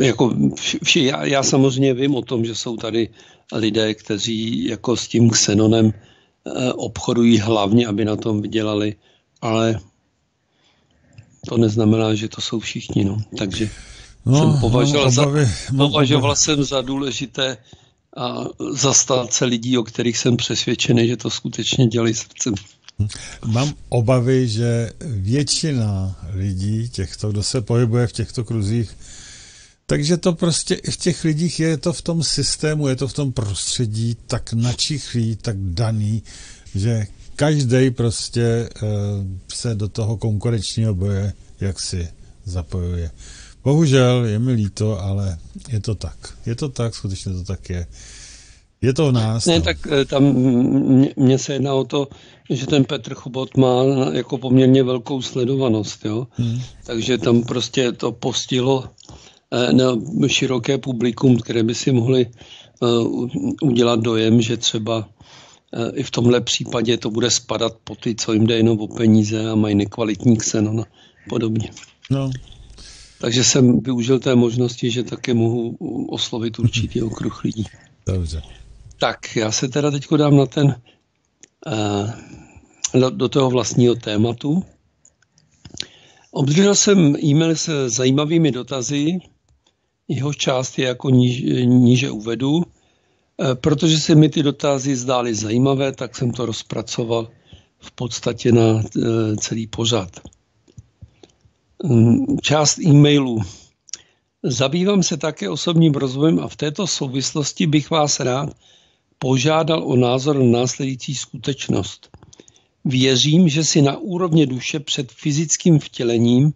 jako vši, já, já samozřejmě vím o tom, že jsou tady lidé, kteří jako s tím xenonem uh, obchodují hlavně, aby na tom vydělali, ale to neznamená, že to jsou všichni. No. Takže No, jsem považoval, no, obavy, za, považoval jsem za důležité a zastat se lidí, o kterých jsem přesvědčený, že to skutečně dělají srdcem. Mám obavy, že většina lidí, těchto, kdo se pohybuje v těchto kruzích, takže to prostě i v těch lidích je to v tom systému, je to v tom prostředí tak načichlý, tak daný, že každý prostě uh, se do toho konkurenčního boje jaksi zapojuje. Bohužel, je mi líto, ale je to tak. Je to tak, skutečně to tak je. Je to v nás. Ne, no. tak eh, tam mně se jedná o to, že ten Petr Chobot má jako poměrně velkou sledovanost, jo. Hmm. Takže tam prostě to postihlo eh, na široké publikum, které by si mohli eh, udělat dojem, že třeba i v tomhle případě to bude spadat po ty, co jim jde jenom o peníze a mají nekvalitní ksenon a podobně. No, takže jsem využil té možnosti, že také mohu oslovit určitý okruh lidí. Dobře. Tak, já se teda teď dám na ten, uh, do toho vlastního tématu. Obdržel jsem e-mail se zajímavými dotazy, jeho část je jako níž, níže uvedu. Eh, protože se mi ty dotazy zdály zajímavé, tak jsem to rozpracoval v podstatě na eh, celý pořad. Mm, část e-mailů. Zabývám se také osobním rozvojem a v této souvislosti bych vás rád požádal o názor na následující skutečnost. Věřím, že si na úrovně duše před fyzickým vtělením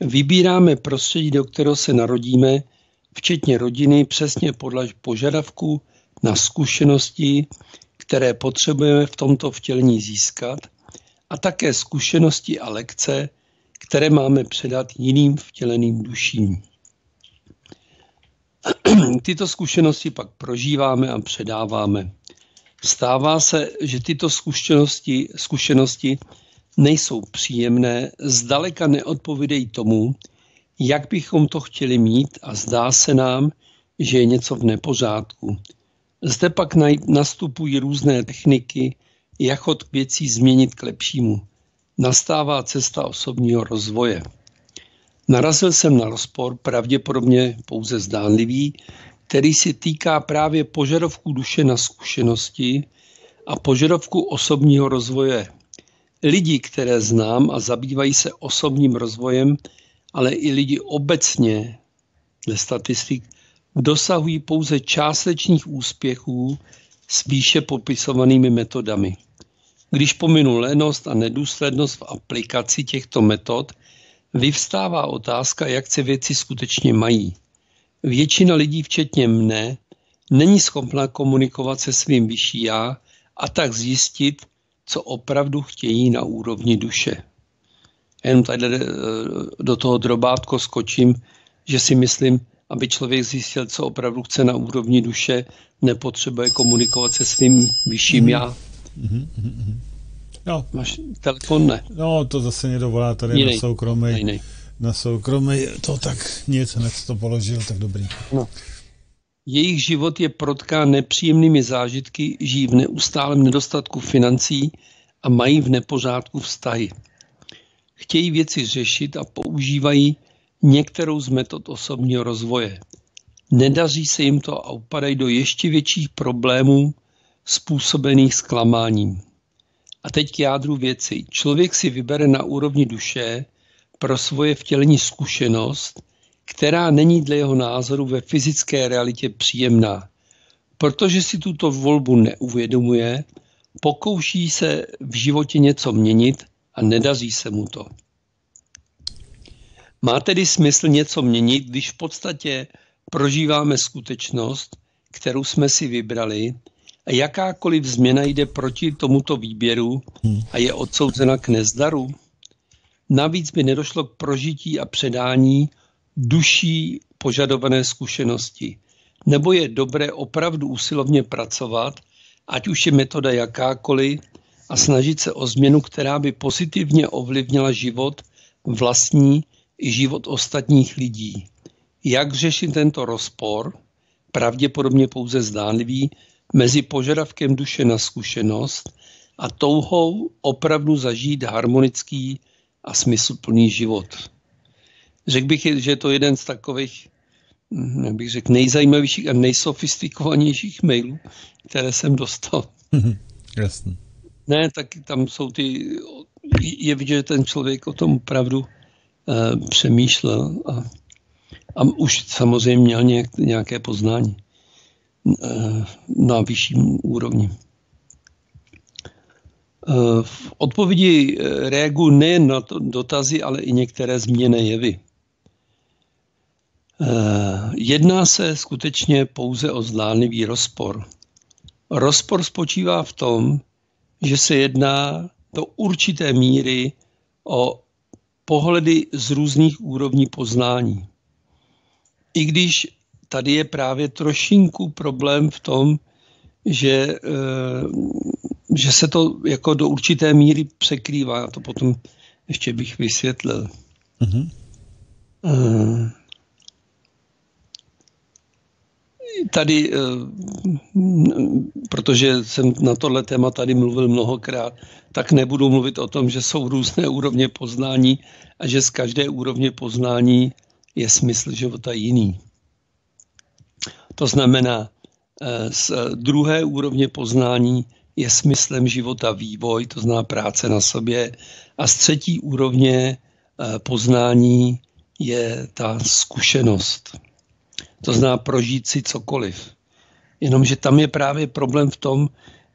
vybíráme prostředí, do kterého se narodíme, včetně rodiny, přesně podle požadavků na zkušenosti, které potřebujeme v tomto vtělení získat, a také zkušenosti a lekce, které máme předat jiným vtěleným duším. Tyto zkušenosti pak prožíváme a předáváme. Stává se, že tyto zkušenosti, zkušenosti nejsou příjemné, zdaleka neodpovídají tomu, jak bychom to chtěli mít a zdá se nám, že je něco v nepořádku. Zde pak nastupují různé techniky, jak chod věcí změnit k lepšímu nastává cesta osobního rozvoje. Narazil jsem na rozpor, pravděpodobně pouze zdánlivý, který se týká právě požadavku duše na zkušenosti a požadavku osobního rozvoje. Lidi, které znám a zabývají se osobním rozvojem, ale i lidi obecně, dle statistik, dosahují pouze částečných úspěchů s výše popisovanými metodami. Když pominu lenost a nedůslednost v aplikaci těchto metod, vyvstává otázka, jak se věci skutečně mají. Většina lidí, včetně mne, není schopna komunikovat se svým vyšší já a tak zjistit, co opravdu chtějí na úrovni duše. Jenom tady eh, do toho drobátko skočím, že si myslím, aby člověk zjistil, co opravdu chce na úrovni duše, nepotřebuje komunikovat se svým vyšším mm. já. Mm-hmm. No. Máš telefon, ne? No, to zase někdo volá tady jiný. na soukromý. Jiný. Na soukromý, to tak nic, hned to položil, tak dobrý. No. Jejich život je protkán nepříjemnými zážitky, žijí v neustálém nedostatku financí a mají v nepořádku vztahy. Chtějí věci řešit a používají některou z metod osobního rozvoje. Nedaří se jim to a upadají do ještě větších problémů, způsobených zklamáním. A teď k jádru věci. Člověk si vybere na úrovni duše pro svoje vtělení zkušenost, která není dle jeho názoru ve fyzické realitě příjemná. Protože si tuto volbu neuvědomuje, pokouší se v životě něco měnit a nedaří se mu to. Má tedy smysl něco měnit, když v podstatě prožíváme skutečnost, kterou jsme si vybrali jakákoliv změna jde proti tomuto výběru hmm. a je odsouzena k nezdaru. Navíc by nedošlo k prožití a předání duší požadované zkušenosti. Nebo je dobré opravdu usilovně pracovat, ať už je metoda jakákoliv, a snažit se o změnu, která by pozitivně ovlivnila život vlastní i život ostatních lidí. Jak řešit tento rozpor, pravděpodobně pouze zdánlivý, mezi požadavkem duše na zkušenost a touhou opravdu zažít harmonický a smysluplný život. řekl bych, že je to jeden z takových, hm, jak bych řekl, nejzajímavějších a nejsofistikovanějších mailů, které jsem dostal. Jasně. Ne, tak tam jsou ty, je vidět, že ten člověk o tom opravdu uh, přemýšlel a, a už samozřejmě měl nějak, nějaké poznání na vyšším úrovni. Uh, v odpovědi reagují nejen na dotazy, ale i některé změněné jevy. Jedná se skutečně pouze o zdánlivý rozpor. Rozpor spočívá v tom, že se jedná do určité míry o pohledy z různých úrovní poznání. I když tady je právě trošinku problém v tom, že, eh, že se to jako do určité míry překrývá. To potom ještě bych vysvětlil. Mm-hmm. Tady, eh, protože jsem na tohle téma tady mluvil mnohokrát, tak nebudu mluvit o tom, že jsou různé úrovně poznání a že z každé úrovně poznání je smysl života jiný. To znamená, eh, z druhé úrovně poznání je smyslem života vývoj, to znamená práce na sobě, a z třetí úrovně eh, poznání je ta zkušenost. To znamená prožít si cokoliv. Jenomže tam je právě problém v tom,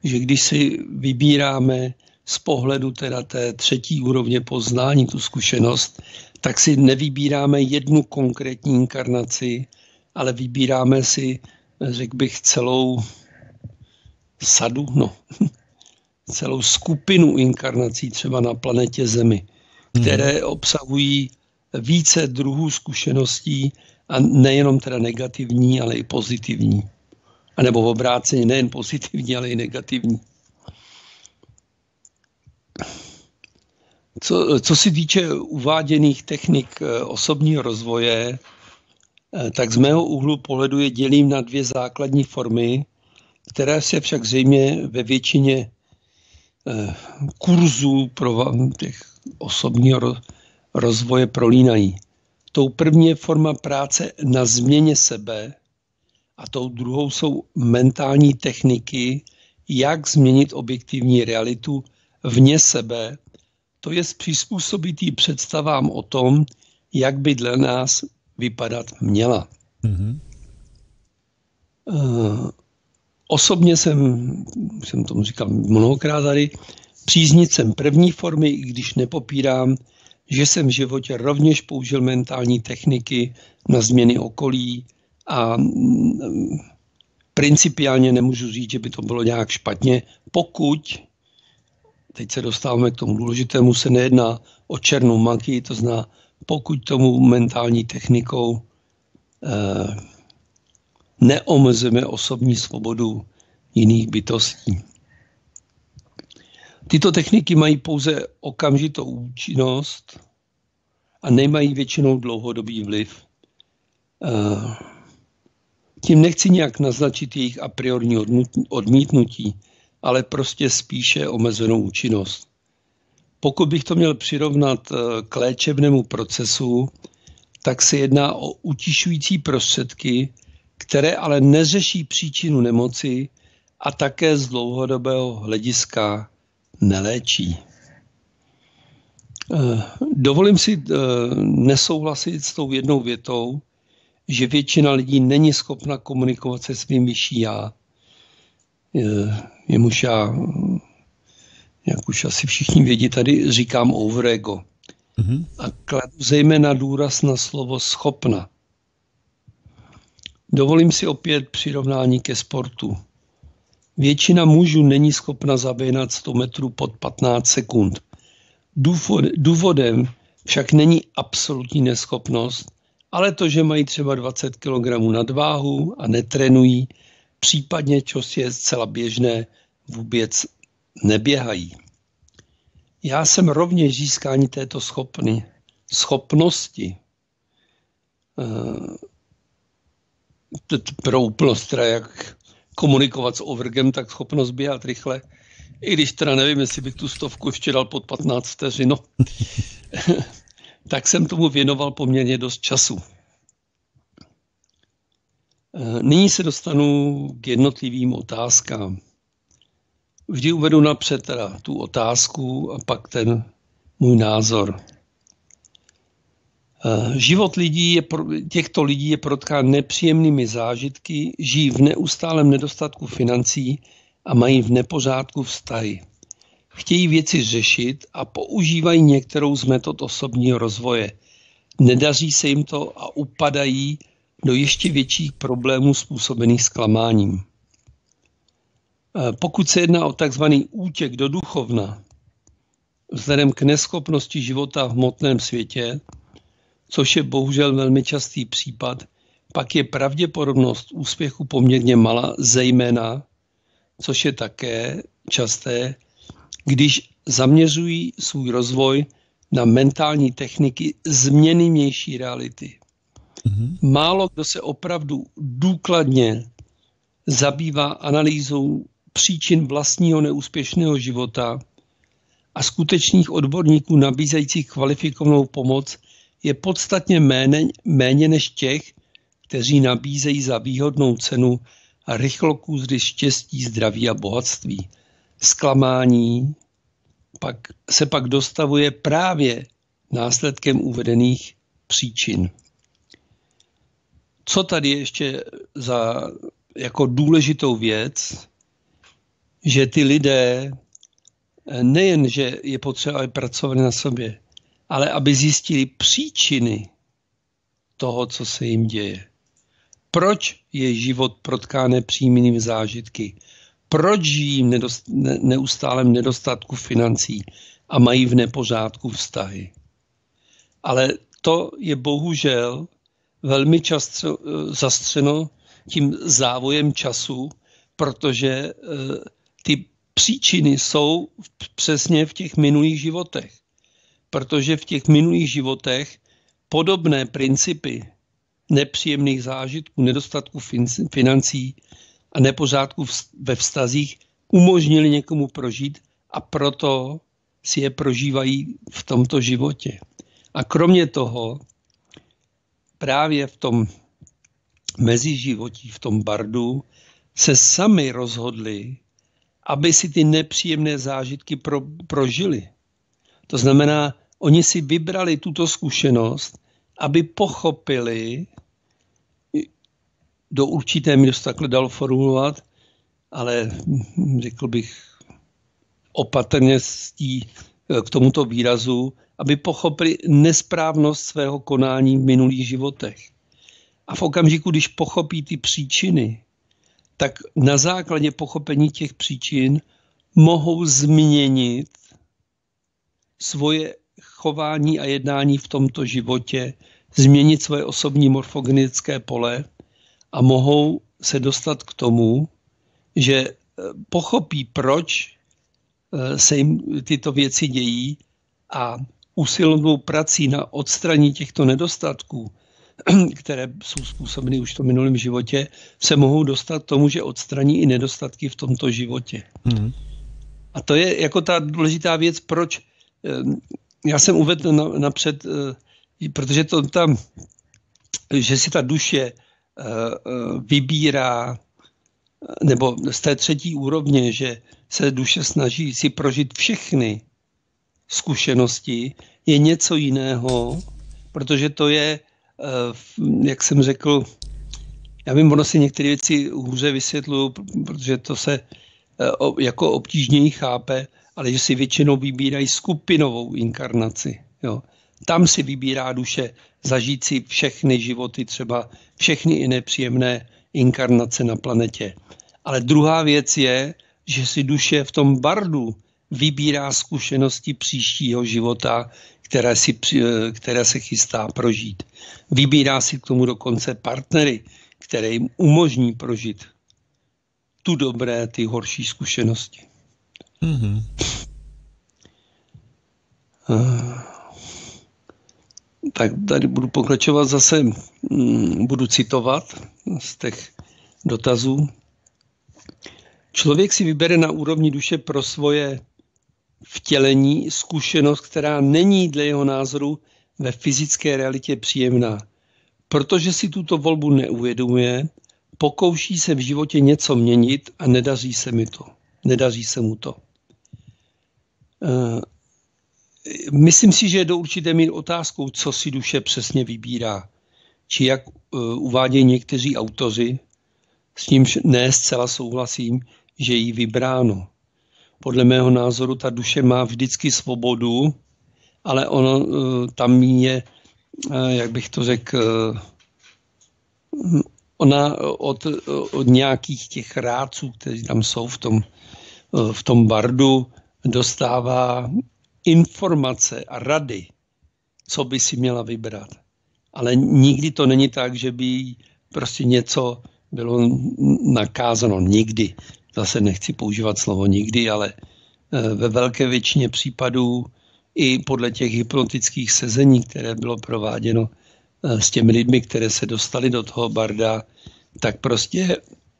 že když si vybíráme z pohledu teda té třetí úrovně poznání tu zkušenost, tak si nevybíráme jednu konkrétní inkarnaci, ale vybíráme si, řekl bych, celou sadu, no, celou skupinu inkarnací třeba na planetě Zemi, které hmm. obsahují více druhů zkušeností a nejenom teda negativní, ale i pozitivní. A nebo v obráceně nejen pozitivní, ale i negativní. Co, co se týče uváděných technik eh, osobního rozvoje, tak z mého úhlu pohledu je dělím na dvě základní formy, které se však zřejmě ve většině eh, kurzů pro těch osobního rozvoje prolínají. Tou první je forma práce na změně sebe a tou druhou jsou mentální techniky, jak změnit objektivní realitu vně sebe, to je přizpůsobit jí představám o tom, jak by dle nás vypadat měla. Mm-hmm. Uh, osobně jsem, jsem tomu říkal mnohokrát tady, příznicem první formy, i když nepopírám, že jsem v životě rovněž použil mentální techniky na změny okolí a mm, principiálně nemůžu říct, že by to bylo nějak špatně, pokud, teď se dostáváme k tomu důležitému, se nejedná o černou magii, to zná, pokud tomu mentální technikou eh, neomezujeme osobní svobodu jiných bytostí. Tyto techniky mají pouze okamžitou účinnost a nemají většinou dlouhodobý vliv. Eh, tím nechci nějak naznačit jejich a priorní odmítnutí, ale prostě spíše omezenou účinnost. Pokud bych to měl přirovnat eh, k léčebnému procesu, tak se jedná o utišující prostředky, které ale neřeší příčinu nemoci a také z dlouhodobého hlediska neléčí. Eh, dovolím si eh, nesouhlasit s tou jednou větou, že většina lidí není schopna komunikovat se svým vyšší já. Jemuž já, jak už asi všichni vědí, tady říkám overego. Mm-hmm. A kladu zejména důraz na slovo schopna. Dovolím si opět přirovnání ke sportu. Většina mužů není schopna zaběhnat 100 metrů pod 15 sekund. Důvodem však není absolutní neschopnost, ale to, že mají třeba 20 kg nadváhu a netrenují, případně, čo je zcela běžné, vůbec neběhají. Já jsem rovněž získání této schopny, schopnosti eh, pro úplnost, teda jak komunikovat s overgem, tak schopnost běhat rychle. I když teda nevím, jestli bych tu stovku ještě dal pod 15 vteřin. No. tak jsem tomu věnoval poměrně dost času. Eh, nyní se dostanu k jednotlivým otázkám. Vždy uvedu napřed teda tu otázku a pak ten můj názor. Eh, život lidí je, těchto lidí je protkán nepříjemnými zážitky, žijí v neustálém nedostatku financí a mají v nepořádku vztahy. Chtějí věci řešit a používají některou z metod osobního rozvoje. Nedaří se jim to a upadají do ještě větších problémů způsobených zklamáním. Eh, pokud se jedná o takzvaný útěk do duchovna, vzhledem k neschopnosti života v hmotném světě, což je bohužel velmi častý případ, pak je pravděpodobnost úspěchu poměrně malá, zejména, což je také časté, když zaměřují svůj rozvoj na mentální techniky změny vnější reality. Mm-hmm. Málo kdo se opravdu důkladně zabývá analýzou příčin vlastního neúspěšného života a skutečných odborníků nabízejících kvalifikovanou pomoc je podstatně méně, méně než těch, kteří nabízejí za výhodnou cenu a rychlokůzdy štěstí, zdraví a bohatství. Zklamání pak, se pak dostavuje právě následkem uvedených příčin. Co tady ještě za jako důležitou věc, že ty lidé nejen, že je potřeba, aby pracovali na sobě, ale aby zjistili příčiny toho, co se jim děje. Proč je život protkán nepřímými zážitky? Proč žijí v nedost, ne, neustálém nedostatku financí a mají v nepořádku vztahy? Ale to je bohužel velmi často eh, zastřeno tím závojem času, protože eh, ty příčiny jsou přesně v těch minulých životech protože v těch minulých životech podobné principy nepříjemných zážitků, nedostatku financí a nepořádku ve vztazích umožnili někomu prožít a proto si je prožívají v tomto životě. A kromě toho, právě v tom meziživotí, v tom bardu, se sami rozhodli, aby si ty nepříjemné zážitky pro, prožili. To znamená, Oni si vybrali tuto zkušenost, aby pochopili, do určité míry se takhle dalo formulovat, ale řekl bych opatrně k tomuto výrazu, aby pochopili nesprávnost svého konání v minulých životech. A v okamžiku, když pochopí ty příčiny, tak na základě pochopení těch příčin mohou změnit svoje chování a jednání v tomto životě, změnit svoje osobní morfogenetické pole a mohou se dostat k tomu, že eh, pochopí, proč eh, se jim tyto věci dějí a usilovnou prací na odstraní těchto nedostatků, které jsou způsobeny už v tom minulém životě, se mohou dostat k tomu, že odstraní i nedostatky v tomto životě. Mm. A to je jako ta důležitá věc, proč eh, já jsem uvedl napřed, eh, protože to tam, že si ta duše eh, eh, vybírá, nebo z té třetí úrovně, že se duše snaží si prožít všechny zkušenosti, je něco jiného, protože to je, jak jsem řekl, já vím, ono si některé věci hůře vysvětluju, protože to se jako obtížněji chápe, ale že si většinou vybírají skupinovou inkarnaci. Jo. Tam si vybírá duše zažít si všechny životy, třeba všechny i nepříjemné inkarnace na planetě. Ale druhá věc je, že si duše v tom bardu vybírá zkušenosti příštího života, které, si, které se chystá prožít. Vybírá si k tomu dokonce partnery, které jim umožní prožít tu dobré, ty horší zkušenosti. Mm-hmm. Tak tady budu pokračovat zase, mm, budu citovat z těch dotazů. Člověk si vybere na úrovni duše pro svoje vtělení zkušenost, která není dle jeho názoru ve fyzické realitě příjemná. Protože si tuto volbu neuvědomuje, pokouší se v životě něco měnit a nedaří se mi to. Nedaří se mu to. Eh, myslím si, že je do určité míry otázkou, co si duše přesně vybírá. Či jak eh, uvádějí někteří autoři, s nímž ne zcela souhlasím, že jí vybráno. Podle mého názoru ta duše má vždycky svobodu, ale ono eh, tam je, jak bych to řekl, ona od, od nějakých těch rádců, kteří tam jsou v tom, v tom bardu, dostává informace a rady, co by si měla vybrat. Ale nikdy to není tak, že by prostě něco bylo nakázáno. Nikdy. Zase nechci používat slovo nikdy, ale eh, ve velké většině případů i podle těch hypnotických sezení, které bylo prováděno eh, s těmi lidmi, které se dostali do toho barda, tak prostě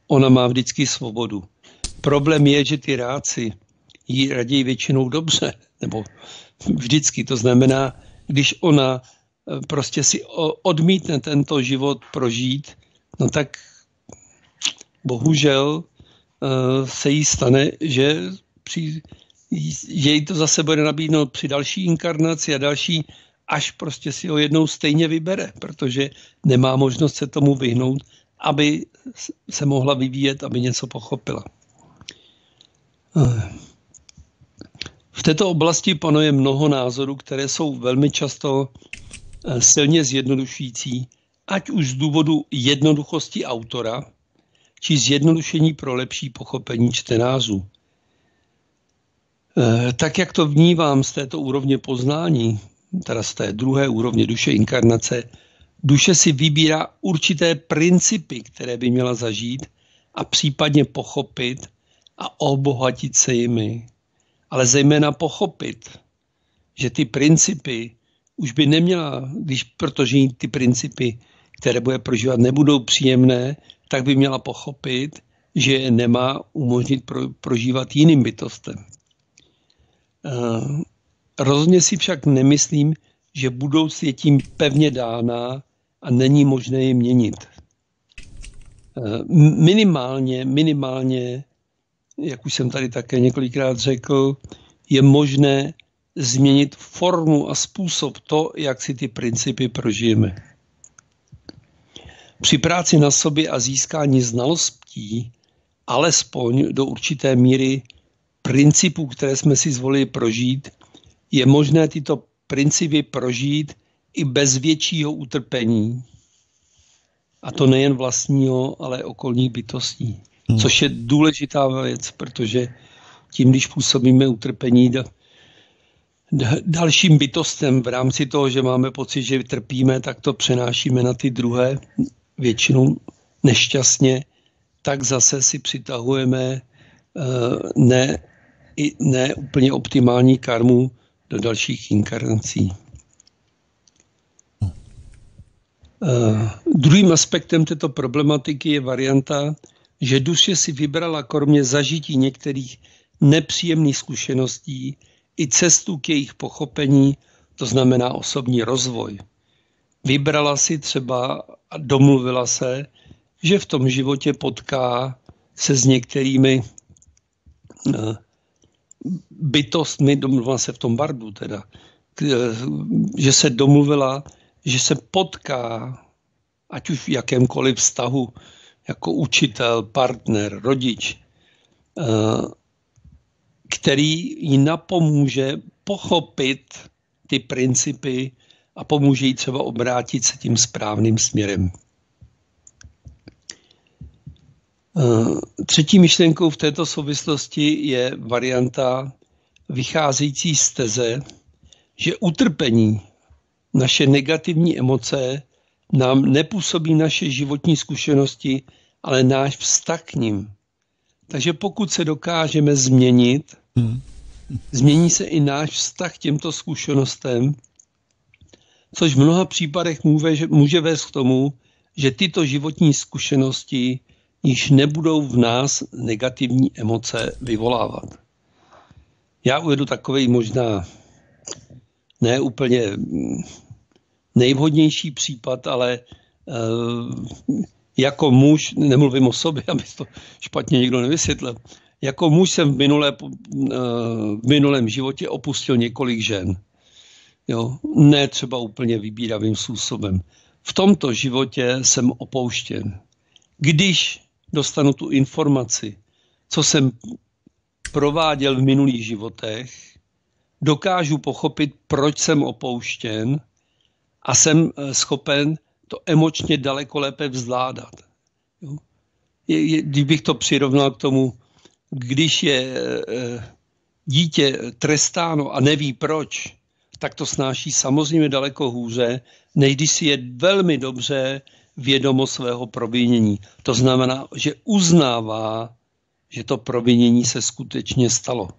ona má vždycky svobodu. Problém je, že ty ráci jí raději většinou dobře, nebo vždycky. To znamená, když ona eh, prostě si odmítne tento život prožít, no tak bohužel se jí stane, že, při, že jí to zase bude nabídnout při další inkarnaci a další, až prostě si ho jednou stejně vybere, protože nemá možnost se tomu vyhnout, aby se mohla vyvíjet, aby něco pochopila. Eh, v této oblasti panuje mnoho názorů, které jsou velmi často eh, silně zjednodušující, ať už z důvodu jednoduchosti autora, či zjednodušení pro lepší pochopení čtenářů. Eh, tak jak to vnívám z této úrovně poznání, teda z té druhé úrovně duše inkarnace, duše si vybírá určité principy, které by měla zažít a případně pochopit a obohatit se jimi ale zejména pochopit, že ty principy už by neměla, když protože ty principy, které bude prožívat, nebudou příjemné, tak by měla pochopit, že nemá umožnit pro, prožívat jiným bytostem. Uh, rozhodně si však nemyslím, že budouc je tím pevně dána a není možné je měnit. Uh, minimálně, minimálně jak už jsem tady také několikrát řekl, je možné změnit formu a způsob to, jak si ty principy prožijeme. Při práci na sobě a získání znalostí, alespoň do určité míry principů, které jsme si zvolili prožít, je možné tyto principy prožít i bez většího utrpení. A to nejen vlastního, ale okolních bytostí. Hmm. Což je důležitá věc, protože tím, když působíme utrpení da, da, dalším bytostem v rámci toho, že máme pocit, že trpíme, tak to přenášíme na ty druhé, většinou nešťastně, tak zase si přitahujeme uh, ne, ne úplně optimální karmu do dalších inkarnací. Uh, druhým aspektem této problematiky je varianta, že duše si vybrala kromě zažití některých nepříjemných zkušeností i cestu k jejich pochopení, to znamená osobní rozvoj. Vybrala si třeba a domluvila se, že v tom životě potká se s některými eh, bytostmi, domluvila se v tom bardu teda, eh, že se domluvila, že se potká, ať už v jakémkoliv vztahu jako učitel, partner, rodič, eh, který jí napomůže pochopit ty principy a pomůže jí třeba obrátit se tím správným směrem. Eh, třetí myšlenkou v této souvislosti je varianta vycházející z teze, že utrpení, naše negativní emoce nám nepůsobí naše životní zkušenosti, ale náš vztah k ním. Takže pokud se dokážeme změnit, hmm. změní se i náš vztah k těmto zkušenostem, což v mnoha případech může, může vést k tomu, že tyto životní zkušenosti již nebudou v nás negativní emoce vyvolávat. Já uvedu takový možná ne úplně nejvhodnější případ, ale jako muž, nemluvím o sobě, aby to špatně někdo nevysvětlil, jako muž jsem v, minulé, v minulém životě opustil několik žen. Jo? Ne třeba úplně vybíravým způsobem. V tomto životě jsem opouštěn. Když dostanu tu informaci, co jsem prováděl v minulých životech, dokážu pochopit, proč jsem opouštěn a jsem eh, schopen to emočně daleko lépe vzládat. Jo? Je, je, když bych to přirovnal k tomu, když je e, dítě trestáno a neví proč, tak to snáší samozřejmě daleko hůře, než když si je velmi dobře vědomo svého provinění. To znamená, že uznává, že to provinění se skutečně stalo.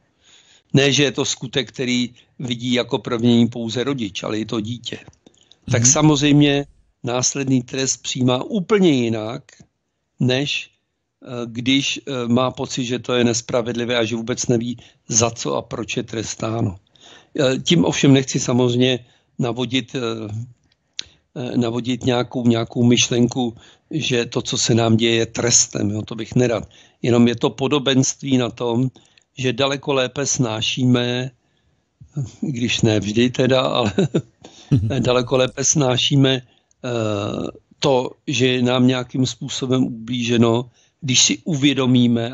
Ne, že je to skutek, který vidí jako provinění pouze rodič, ale je to dítě. Mm-hmm. Tak mhm. samozřejmě následný trest přijímá úplně jinak, než eh, když eh, má pocit, že to je nespravedlivé a že vůbec neví, za co a proč je trestáno. Eh, tím ovšem nechci samozřejmě navodit, navodit nějakou, nějakou myšlenku, že to, co se nám děje, je trestem. Jo, to bych nerad. Jenom je to podobenství na tom, že daleko lépe snášíme, když ne vždy teda, ale daleko lépe snášíme Eh, to, že je nám nějakým způsobem ublíženo, když si uvědomíme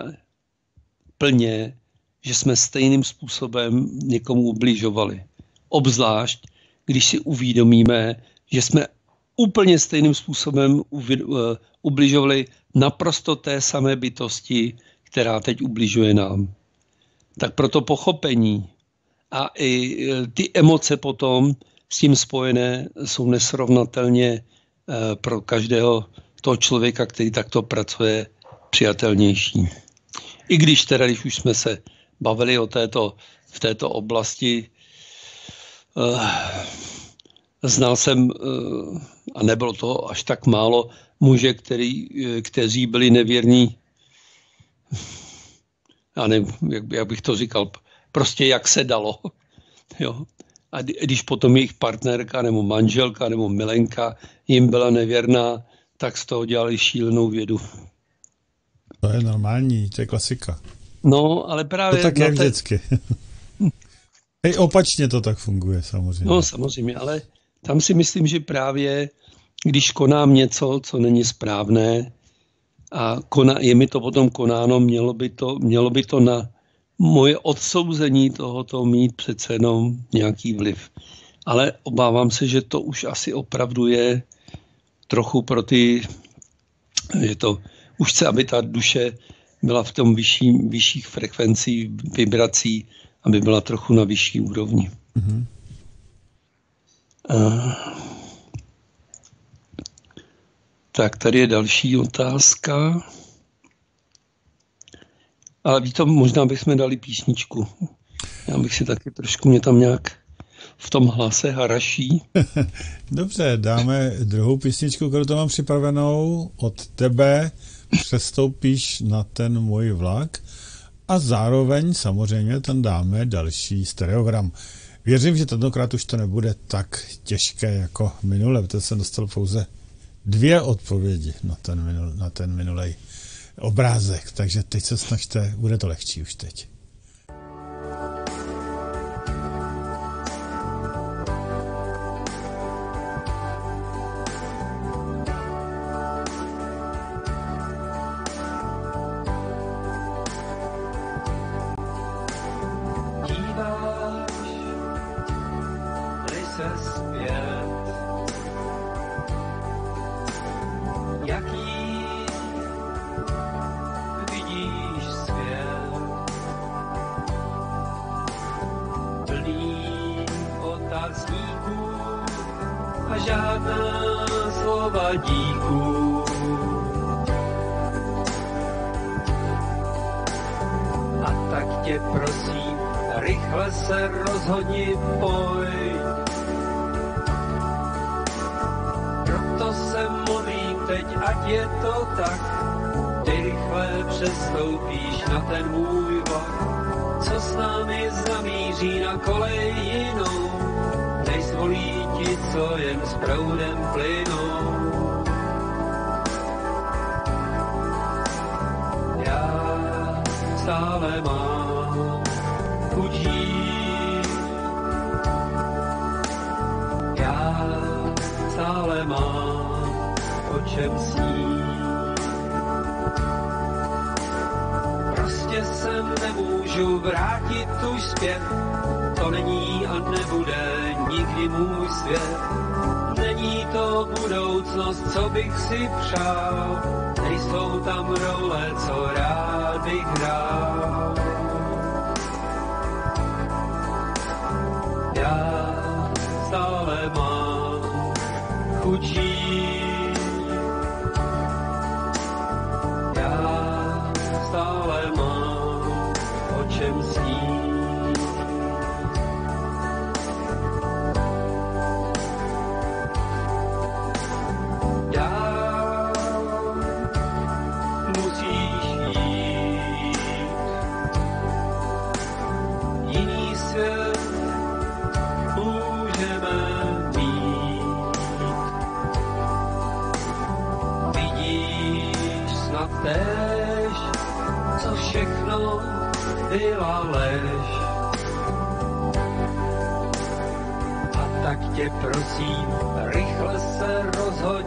plně, že jsme stejným způsobem někomu ubližovali. Obzvlášť, když si uvědomíme, že jsme úplně stejným způsobem eh, ubližovali naprosto té samé bytosti, která teď ubližuje nám. Tak proto pochopení a i eh, ty emoce potom s tím spojené jsou nesrovnatelně eh, pro každého toho člověka, který takto pracuje, přijatelnější. I když teda, když už jsme se bavili o této, v této oblasti, uh, znal jsem, uh, a nebylo to až tak málo, muže, který, kteří byli nevěrní, já nevím, jak, jak bych to říkal, prostě jak se dalo. Jo a když potom jejich partnerka nebo manželka nebo milenka jim byla nevěrná, tak z toho dělali šílenou vědu. To je normální, to je klasika. No, ale právě... To tak je té... vždycky. Hej, opačně to tak funguje samozřejmě. No, samozřejmě, ale tam si myslím, že právě když konám něco, co není správné a kona, je mi to potom konáno, mělo by to, mělo by to na moje odsouzení tohoto mít přece jenom nějaký vliv. Ale obávám se, že to už asi opravdu je trochu pro ty, že to už chce, aby ta duše byla v tom vyšší, vyšších frekvencí, vibrací, aby byla trochu na vyšší úrovni. Mm-hmm. Uh, tak tady je další otázka. Ale ví to, možná bychom dali písničku. Já bych si taky trošku mě tam nějak v tom hlase haraší. Dobře, dáme druhou písničku, kterou to mám připravenou od tebe. Přestoupíš na ten můj vlak a zároveň samozřejmě tam dáme další stereogram. Věřím, že tentokrát už to nebude tak těžké jako minule, protože jsem dostal pouze dvě odpovědi na ten, minul, na ten minulej obrázek, takže teď se snažte, bude to lehčí už teď.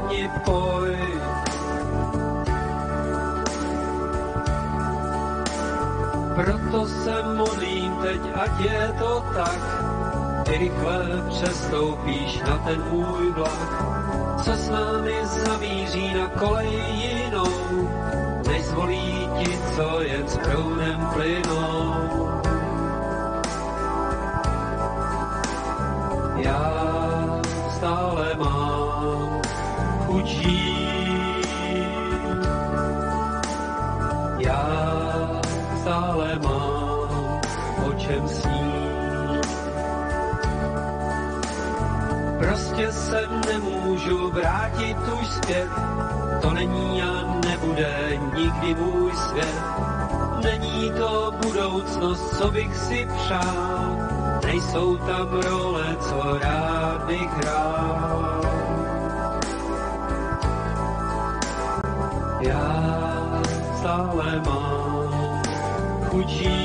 Rozhodni poj. Proto se modlím teď, ať je to tak, ty rychle přestoupíš na ten můj vlak, co s námi zamíří na kolej jinou, než zvolí ti, co jen s proudem plynou. Já nemůžu vrátit už zpět, to není a nebude nikdy můj svět. Není to budoucnost, co bych si přál, nejsou tam role, co rád bych hrál. Já stále mám chudí.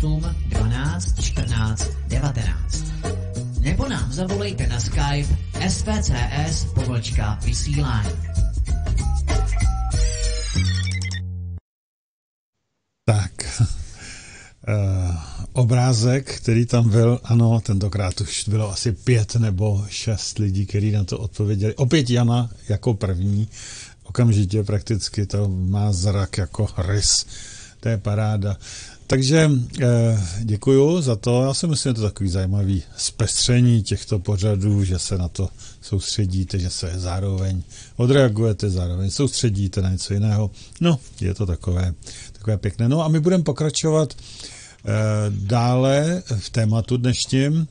608 12 14 19. Nebo nám zavolejte na Skype svcs pomlčka vysílání. Tak, uh, obrázek, který tam byl, ano, tentokrát už bylo asi pět nebo šest lidí, kteří na to odpověděli. Opět Jana jako první, okamžitě prakticky to má zrak jako rys. To je paráda. Takže eh, děkuju za to. Já si myslím, že to je takový zajímavý zpestření těchto pořadů, že se na to soustředíte, že se zároveň odreagujete, zároveň soustředíte na něco jiného. No, je to takové, takové pěkné. No a my budeme pokračovat eh, dále v tématu dnešním.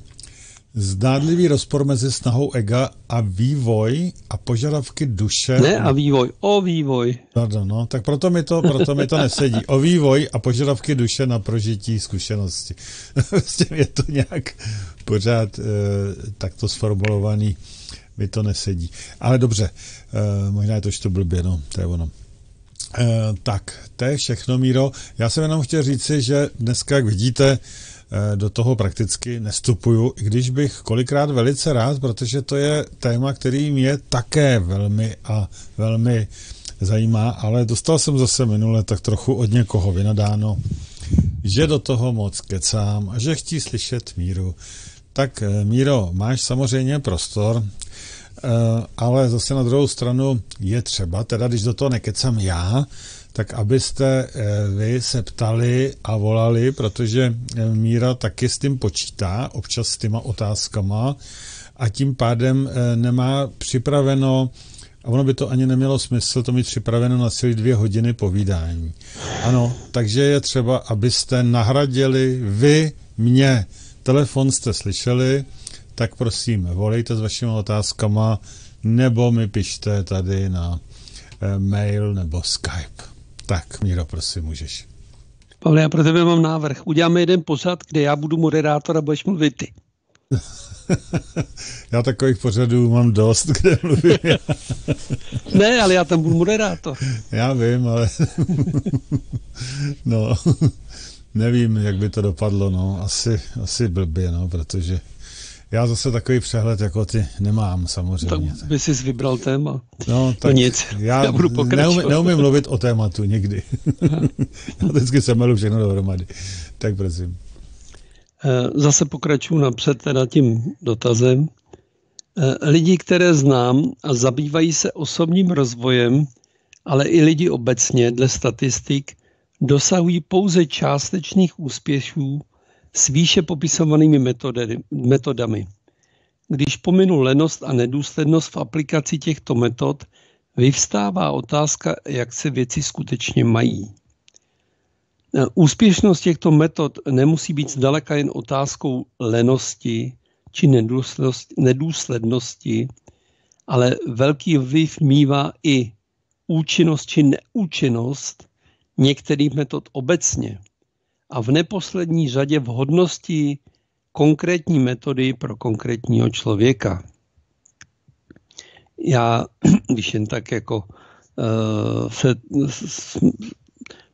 Zdádlivý rozpor mezi snahou ega a vývoj a požadavky duše. Ne a vývoj, o vývoj. Pardon, no, tak proto mi to, proto mi to nesedí. O vývoj a požadavky duše na prožití zkušenosti. Vlastně je to nějak pořád e, takto sformulovaný, mi to nesedí. Ale dobře, e, možná je to ještě blbě, no, to je ono. E, tak, to je všechno, Míro. Já jsem jenom chtěl říci, že dneska, jak vidíte, do toho prakticky nestupuju, i když bych kolikrát velice rád, protože to je téma, který mě také velmi a velmi zajímá, ale dostal jsem zase minule tak trochu od někoho vynadáno, že do toho moc kecám a že chtí slyšet Míru. Tak Míro, máš samozřejmě prostor, ale zase na druhou stranu je třeba, teda když do toho nekecám já, tak abyste vy se ptali a volali, protože Míra taky s tím počítá, občas s těma otázkama a tím pádem nemá připraveno A ono by to ani nemělo smysl to mít připraveno na celý dvě hodiny povídání. Ano, takže je třeba, abyste nahradili vy mě. Telefon jste slyšeli, tak prosím, volejte s vašimi otázkama, nebo mi pište tady na eh, mail nebo Skype. Tak, Míro, prosím, můžeš. Pavle, já pro tebe mám návrh. Uděláme jeden pořad, kde já budu moderátor a budeš mluvit ty. já takových pořadů mám dost, kde mluvím. ne, ale já tam budu moderátor. Já vím, ale no, nevím, jak by to dopadlo, no, asi, asi blbě, no, protože já zase takový přehled jako ty nemám samozřejmě. Tak by jsi vybral téma. No, no tak no nic, já, já budu pokračovat. Neumím, neumím mluvit o tématu nikdy. já vždycky se melu všechno dohromady. Tak prosím. Eh, zase pokračuji napřed teda tím dotazem. Eh, lidi, které znám a zabývají se osobním rozvojem, ale i lidi obecně dle statistik, dosahují pouze částečných úspěchů s výše popisovanými metody, metodami. Když pominu lenost a nedůslednost v aplikaci těchto metod, vyvstává otázka, jak se věci skutečně mají. Úspěšnost těchto metod nemusí být zdaleka jen otázkou lenosti či nedůslednosti, ale velký vliv mývá i účinnost či neúčinnost některých metod obecně a v neposlední řadě vhodnosti konkrétní metody pro konkrétního člověka. Já, když jen tak jako uh, se, s,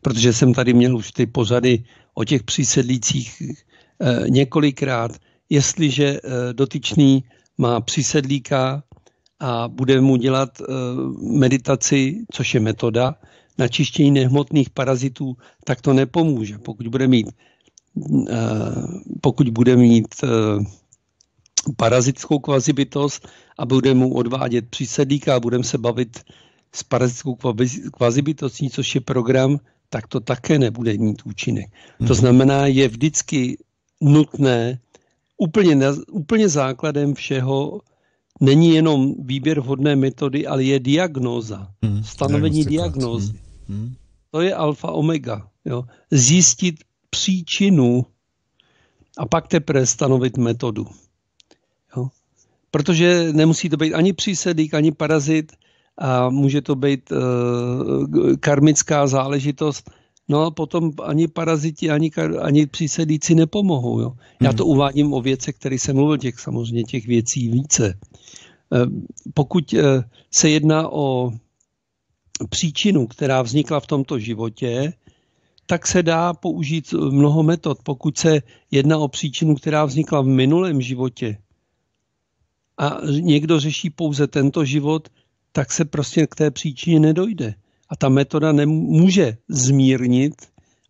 protože jsem tady měl už ty pořady o těch přísedlících uh, několikrát, jestliže uh, dotyčný má přísedlíka a bude mu dělat meditaci, což je metoda, na čištění nehmotných parazitů, tak to nepomůže. Pokud bude mít, eh, pokud bude mít eh, parazitskou kvazibytost a bude mu odvádět přísedlíka a budeme se bavit s parazitskou kvazibytostí, což je program, tak to také nebude mít účinek. To mhm. znamená, je vždycky nutné, úplně, úplně základem všeho není jenom výběr vhodné metody, ale je diagnóza, hmm, stanovení diagnózy. Hmm, hmm. To je alfa omega. Jo. Zjistit příčinu a pak teprve stanovit metodu. Jo. Protože nemusí to být ani přísedlík, ani parazit a může to být uh, karmická záležitost. No a potom ani paraziti, ani, ani přísedlíci nepomohou. Jo. Já hmm. to uvádím o věcech, které jsem mluvil, těch samozřejmě těch věcí více. Eh, pokud eh, se jedná o příčinu, která vznikla v tomto životě, tak se dá použít mnoho metod. Pokud se jedná o příčinu, která vznikla v minulém životě a někdo řeší pouze tento život, tak se prostě k té příčině nedojde. A ta metoda nemůže zmírnit,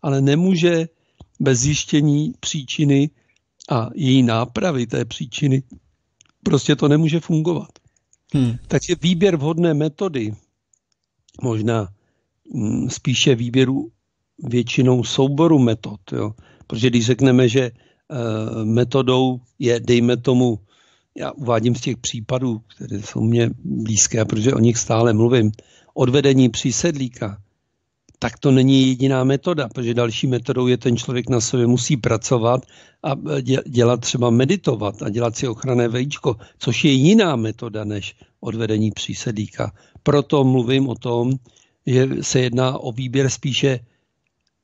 ale nemůže bez zjištění příčiny a její nápravy té příčiny Prostě to nemůže fungovat. Hmm. Takže výběr vhodné metody, možná mm, spíše výběru většinou souboru metod, jo? protože když řekneme, že uh, metodou je, dejme tomu, já uvádím z těch případů, které jsou mě blízké, protože o nich stále mluvím, odvedení přísedlíka, tak to není jediná metoda, protože další metodou je ten člověk na sobě musí pracovat a dělat třeba meditovat a dělat si ochranné vejíčko, což je jiná metoda než odvedení přísedíka. Proto mluvím o tom, že se jedná o výběr spíše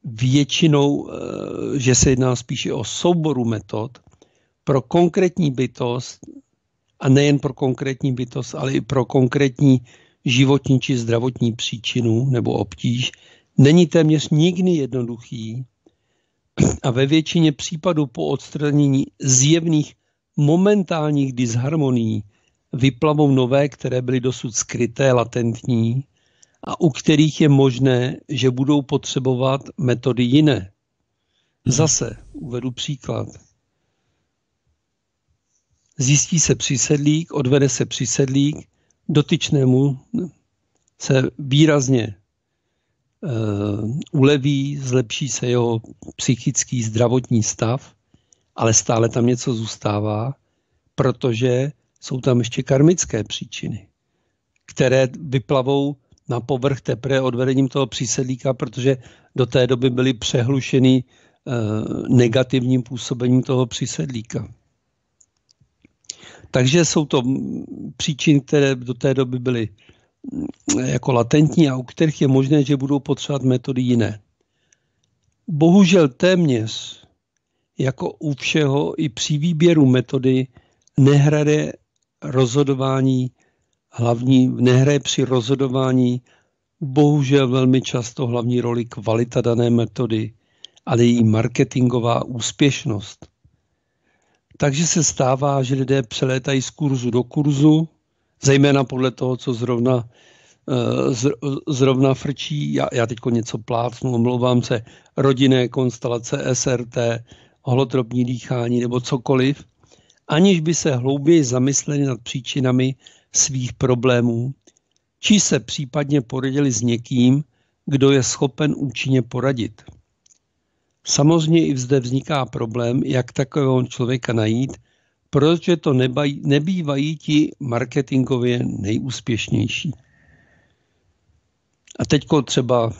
většinou, eh, že se jedná spíše o souboru metod pro konkrétní bytost a nejen pro konkrétní bytost, ale i pro konkrétní životní či zdravotní příčinu nebo obtíž, není téměř nikdy jednoduchý a ve většině případů po odstranění zjevných momentálních disharmonií vyplavou nové, které byly dosud skryté, latentní a u kterých je možné, že budou potřebovat metody jiné. Zase uvedu příklad. Zjistí se přísedlík, odvede se přísedlík, dotyčnému se výrazně Eh, uleví, zlepší se jeho psychický zdravotní stav, ale stále tam něco zůstává, protože jsou tam ještě karmické příčiny. které vyplavou na povrch teprve odvedením toho přísedlíka, protože do té doby byly přehlušeny eh, negativním působením toho přísedlíka. Takže jsou to příčiny, které do té doby byly mm, jako latentní a u kterých je možné, že budou potřebovat metody jiné. Bohužel téměř jako u všeho i při výběru metody nehraje rozhodování hlavní, nehraje při rozhodování bohužel velmi často hlavní roli kvalita dané metody, ale její marketingová úspěšnost. Takže se stává, že lidé přelétají z kurzu do kurzu, zejména podle toho, co zrovna, eh, zrovna frčí. Já, já teď něco plácnu, omlouvám se, rodinné konstelace SRT, holotropní dýchání nebo cokoliv, aniž by se hlouběji zamysleli nad příčinami svých problémů, či se případně poradili s někým, kdo je schopen účinně poradit. Samozřejmě i zde vzniká problém, jak takového člověka najít, protože to nebají, nebývají ti marketingově nejúspěšnější. A teď třeba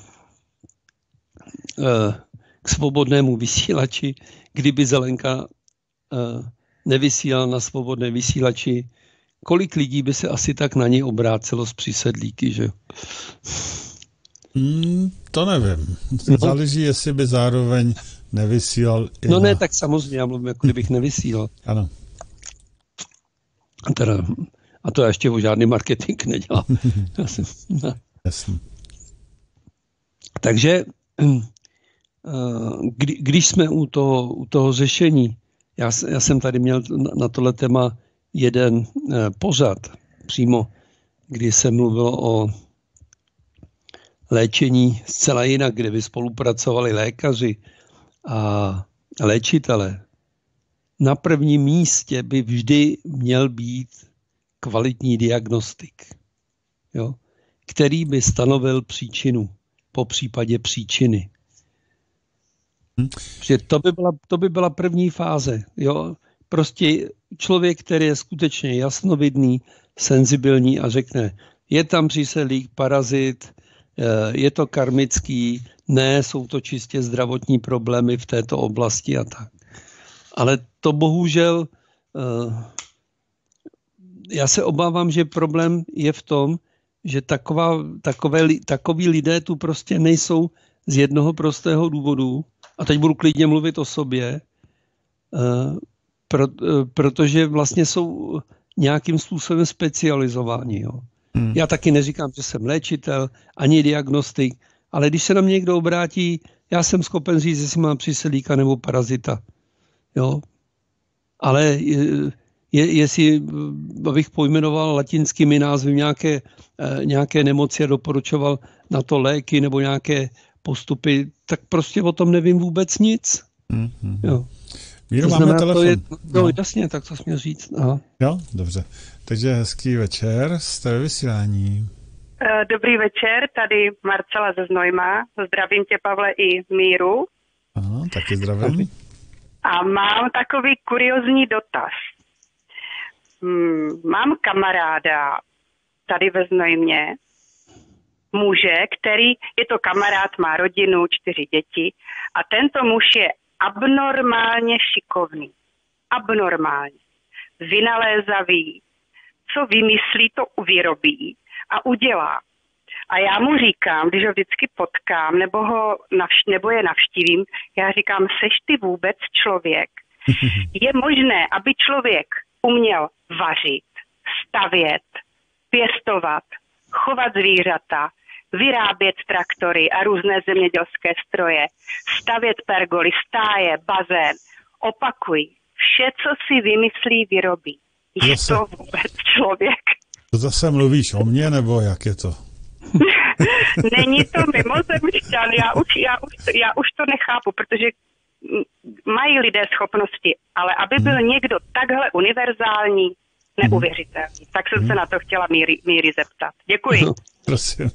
eh, k svobodnému vysílači, kdyby Zelenka nevysílala na svobodné vysílači, kolik lidí by se asi tak na něj obrácelo z přísedlíky, že? Hmm, to nevím. No. Záleží, jestli by zároveň nevysílal. I no na... ne, tak samozřejmě, já mluvím, jako kdybych nevysílal. Ano. A, teda, a to já ještě o žádný marketing nedělám. Jasně. Takže eh, kdy, když jsme u toho, u toho řešení, já, já jsem tady měl na, tohle téma jeden eh, pořad přímo, kdy se mluvilo o léčení zcela jinak, kde by spolupracovali lékaři a léčitele. Na prvním místě by vždy měl být kvalitní diagnostik, jo, který by stanovil příčinu, po případě příčiny. Hm? Že to by byla, to by byla první fáze. Jo? Prostě člověk, který je skutečně jasnovidný, senzibilní a řekne, je tam příselík, parazit, eh, je to karmický, ne, jsou to čistě zdravotní problémy v této oblasti a tak. Ale to bohužel, eh, já se obávám, že problém je v tom, že taková, takové, takoví lidé tu prostě nejsou z jednoho prostého důvodu, a teď budu klidně mluvit o sobě, eh, pro, eh, protože vlastně jsou nějakým způsobem specializováni. Jo. Hmm. Já taky neříkám, že jsem léčitel, ani diagnostik, ale když se na mě někdo obrátí, já jsem schopen říct, jestli mám příselíka nebo parazita. Jo. Ale je, jestli bych pojmenoval latinskými názvy nějaké, eh, nějaké nemoci a doporučoval na to léky nebo nějaké postupy, tak prostě o tom nevím vůbec nic. Mm-hmm. Jo. Míro, máme telefon. To je, no, no, jasně, tak to směl říct. Aha. Jo, dobře. Takže hezký večer, jste vysílání. Eh, dobrý večer, tady Marcela ze Znojma. Zdravím tě, Pavle, i Míru. Aha, taky zdravím. A mám takový kuriozní dotaz. Hmm, mám kamaráda tady ve Znojmě, muže, který je to kamarád, má rodinu, čtyři děti a tento muž je abnormálně šikovný. Abnormálně. Vynalézavý. Co vymyslí, to vyrobí a udělá. A já mu říkám, když ho vždycky potkám nebo, ho navš- nebo je navštívím, já říkám, seš ty vůbec člověk? Je možné, aby člověk uměl vařit, stavět, pěstovat, chovat zvířata, vyrábět traktory a různé zemědělské stroje, stavět pergoly, stáje, bazén. Opakuj, vše, co si vymyslí, vyrobí. Je zase, to vůbec člověk? To zase mluvíš o mně, nebo jak je to? Není to mimozemšťan, já už, já, už, já už to nechápu, protože mají lidé schopnosti, ale aby byl hmm. někdo takhle univerzální, neuvěřitelný. Tak jsem hmm. se na to chtěla Míry, Míry zeptat. Děkuji. No, prosím.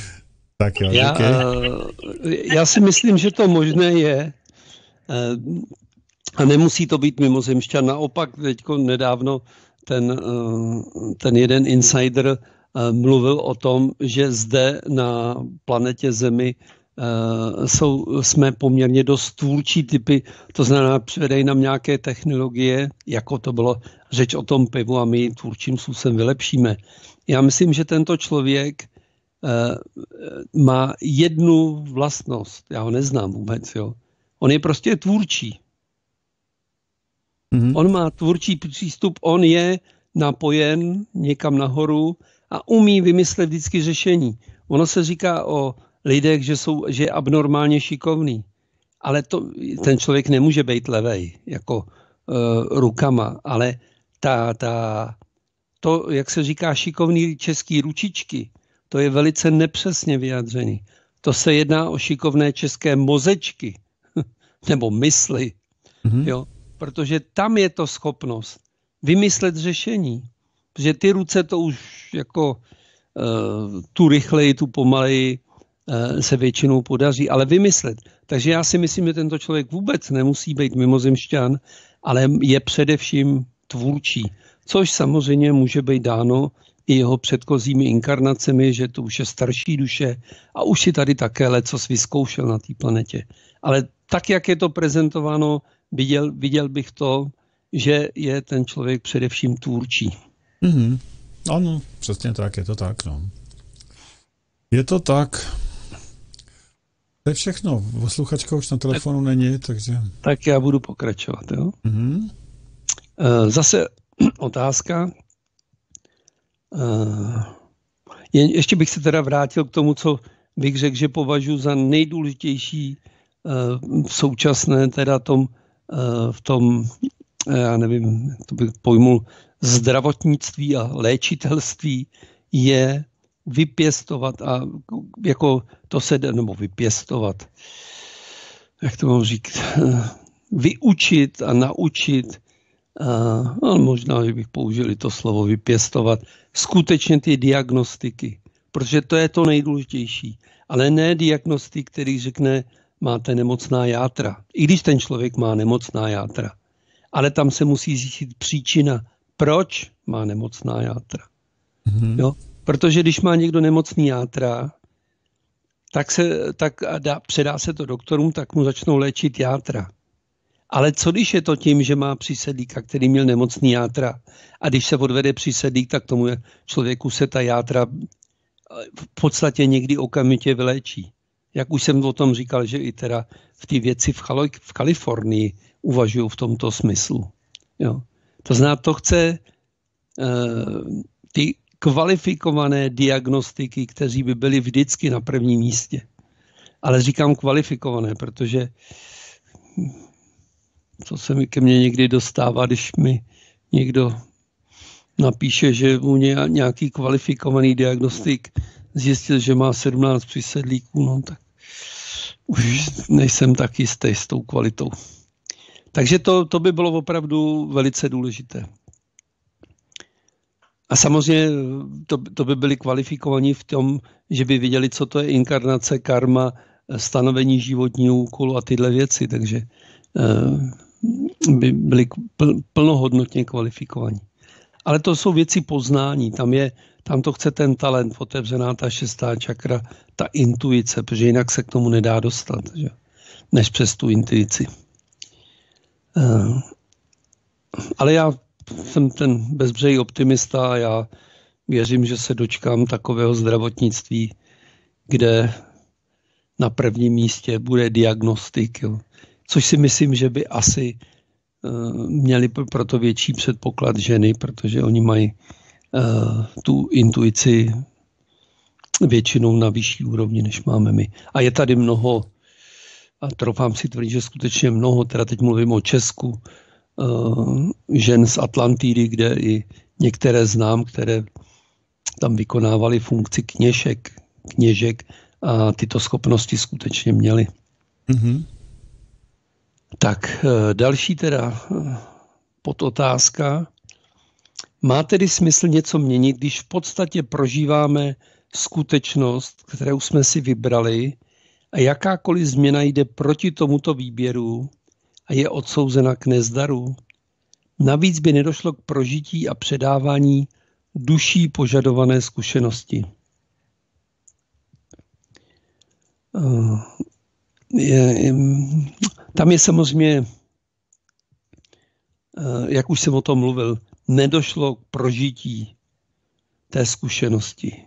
tak jo, já, eh, já si myslím, že to možné je. Eh, a nemusí to být mimozemšťan. Naopak, teď nedávno ten, eh, ten jeden insider mluvil o tom, že zde na planetě Zemi jsou, jsme poměrně dost tvůrčí typy, to znamená, přivedejí nám nějaké technologie, jako to bylo řeč o tom pivu a my tvůrčím způsobem vylepšíme. Já myslím, že tento člověk má jednu vlastnost, já ho neznám vůbec, jo. On je prostě tvůrčí. Mm-hmm. On má tvůrčí přístup, on je napojen někam nahoru a umí vymyslet vždycky řešení. Ono se říká o lidech, že, jsou, že je abnormálně šikovný, ale to, ten člověk nemůže být levej, jako uh, rukama, ale ta, ta, to, jak se říká, šikovný český ručičky, to je velice nepřesně vyjádřený. To se jedná o šikovné české mozečky nebo mysli. Mm-hmm. Jo? protože tam je to schopnost vymyslet řešení. Protože ty ruce to už jako uh, tu rychleji, tu pomaleji se většinou podaří, ale vymyslet. Takže já si myslím, že tento člověk vůbec nemusí být mimozemšťan, ale je především tvůrčí, což samozřejmě může být dáno i jeho předchozími inkarnacemi, že to už je starší duše a už si tady také lecos vyzkoušel na té planetě. Ale tak, jak je to prezentováno viděl, viděl bych to, že je ten člověk především tvůrčí. Mm-hmm. Ano, přesně tak, je to tak. No. Je to tak. To je všechno. Posluchačka už na telefonu tak, není, takže... Tak já budu pokračovat, jo? Mm-hmm. Zase otázka. Eh, ještě bych se teda vrátil k tomu, co bych řekl, že považuji za nejdůležitější eh, v současné teda tom v tom, já nevím, to bych pojmul, zdravotnictví a léčitelství je vypěstovat a jako to se jde, nebo vypěstovat, jak to mám říct, vyučit a naučit, ale možná, že bych použili to slovo vypěstovat, skutečně ty diagnostiky, protože to je to nejdůležitější. Ale ne diagnostik, který řekne, máte nemocná játra. I když ten člověk má nemocná játra. Ale tam se musí zjistit příčina, proč má nemocná játra. Mm-hmm. Jo? Protože když má někdo nemocný játra, tak, se, tak dá, předá se to doktorům, tak mu začnou léčit játra. Ale co když je to tím, že má přísedlíka, který měl nemocný játra a když se odvede přísedlík, tak tomu člověku se ta játra v podstatě někdy okamžitě vyléčí jak už jsem o tom říkal, že i teda v té věci v, Chalo- v Kalifornii uvažují v tomto smyslu. Jo. To znamená, to chce uh, ty kvalifikované diagnostiky, kteří by byli vždycky na prvním místě. Ale říkám kvalifikované, protože to se mi ke mně někdy dostává, když mi někdo napíše, že mu nějaký kvalifikovaný diagnostik zjistil, že má 17 přisedlíků, no tak už nejsem tak jistý s tou kvalitou. Takže to, to by bylo opravdu velice důležité. A samozřejmě to, to by byli kvalifikovaní v tom, že by viděli, co to je inkarnace, karma, stanovení životního úkolu a tyhle věci, takže uh, by byli plnohodnotně kvalifikovaní. Ale to jsou věci poznání, tam je tam to chce ten talent, otevřená ta šestá čakra, ta intuice, protože jinak se k tomu nedá dostat, že? než přes tu intuici. Uh, ale já jsem ten bezbřej optimista a já věřím, že se dočkám takového zdravotnictví, kde na prvním místě bude diagnostik, jo. což si myslím, že by asi uh, měli proto větší předpoklad ženy, protože oni mají Eh, tu intuici většinou na vyšší úrovni, než máme my. A je tady mnoho, a trofám si tvrdit, že skutečně mnoho, teda teď mluvím o Česku, žen z Atlantidy, kde i některé znám, které tam vykonávaly funkci kněžek, kněžek a tyto schopnosti skutečně měly. Mm-hmm. Tak eh, další teda podotázka. Má tedy smysl něco měnit, když v podstatě prožíváme skutečnost, kterou jsme si vybrali a jakákoliv změna jde proti tomuto výběru a je odsouzena k nezdaru? Navíc by nedošlo k prožití a předávání duší požadované zkušenosti. Eh, je, je, tam je samozřejmě, eh, jak už jsem o tom mluvil, nedošlo k prožití té zkušenosti.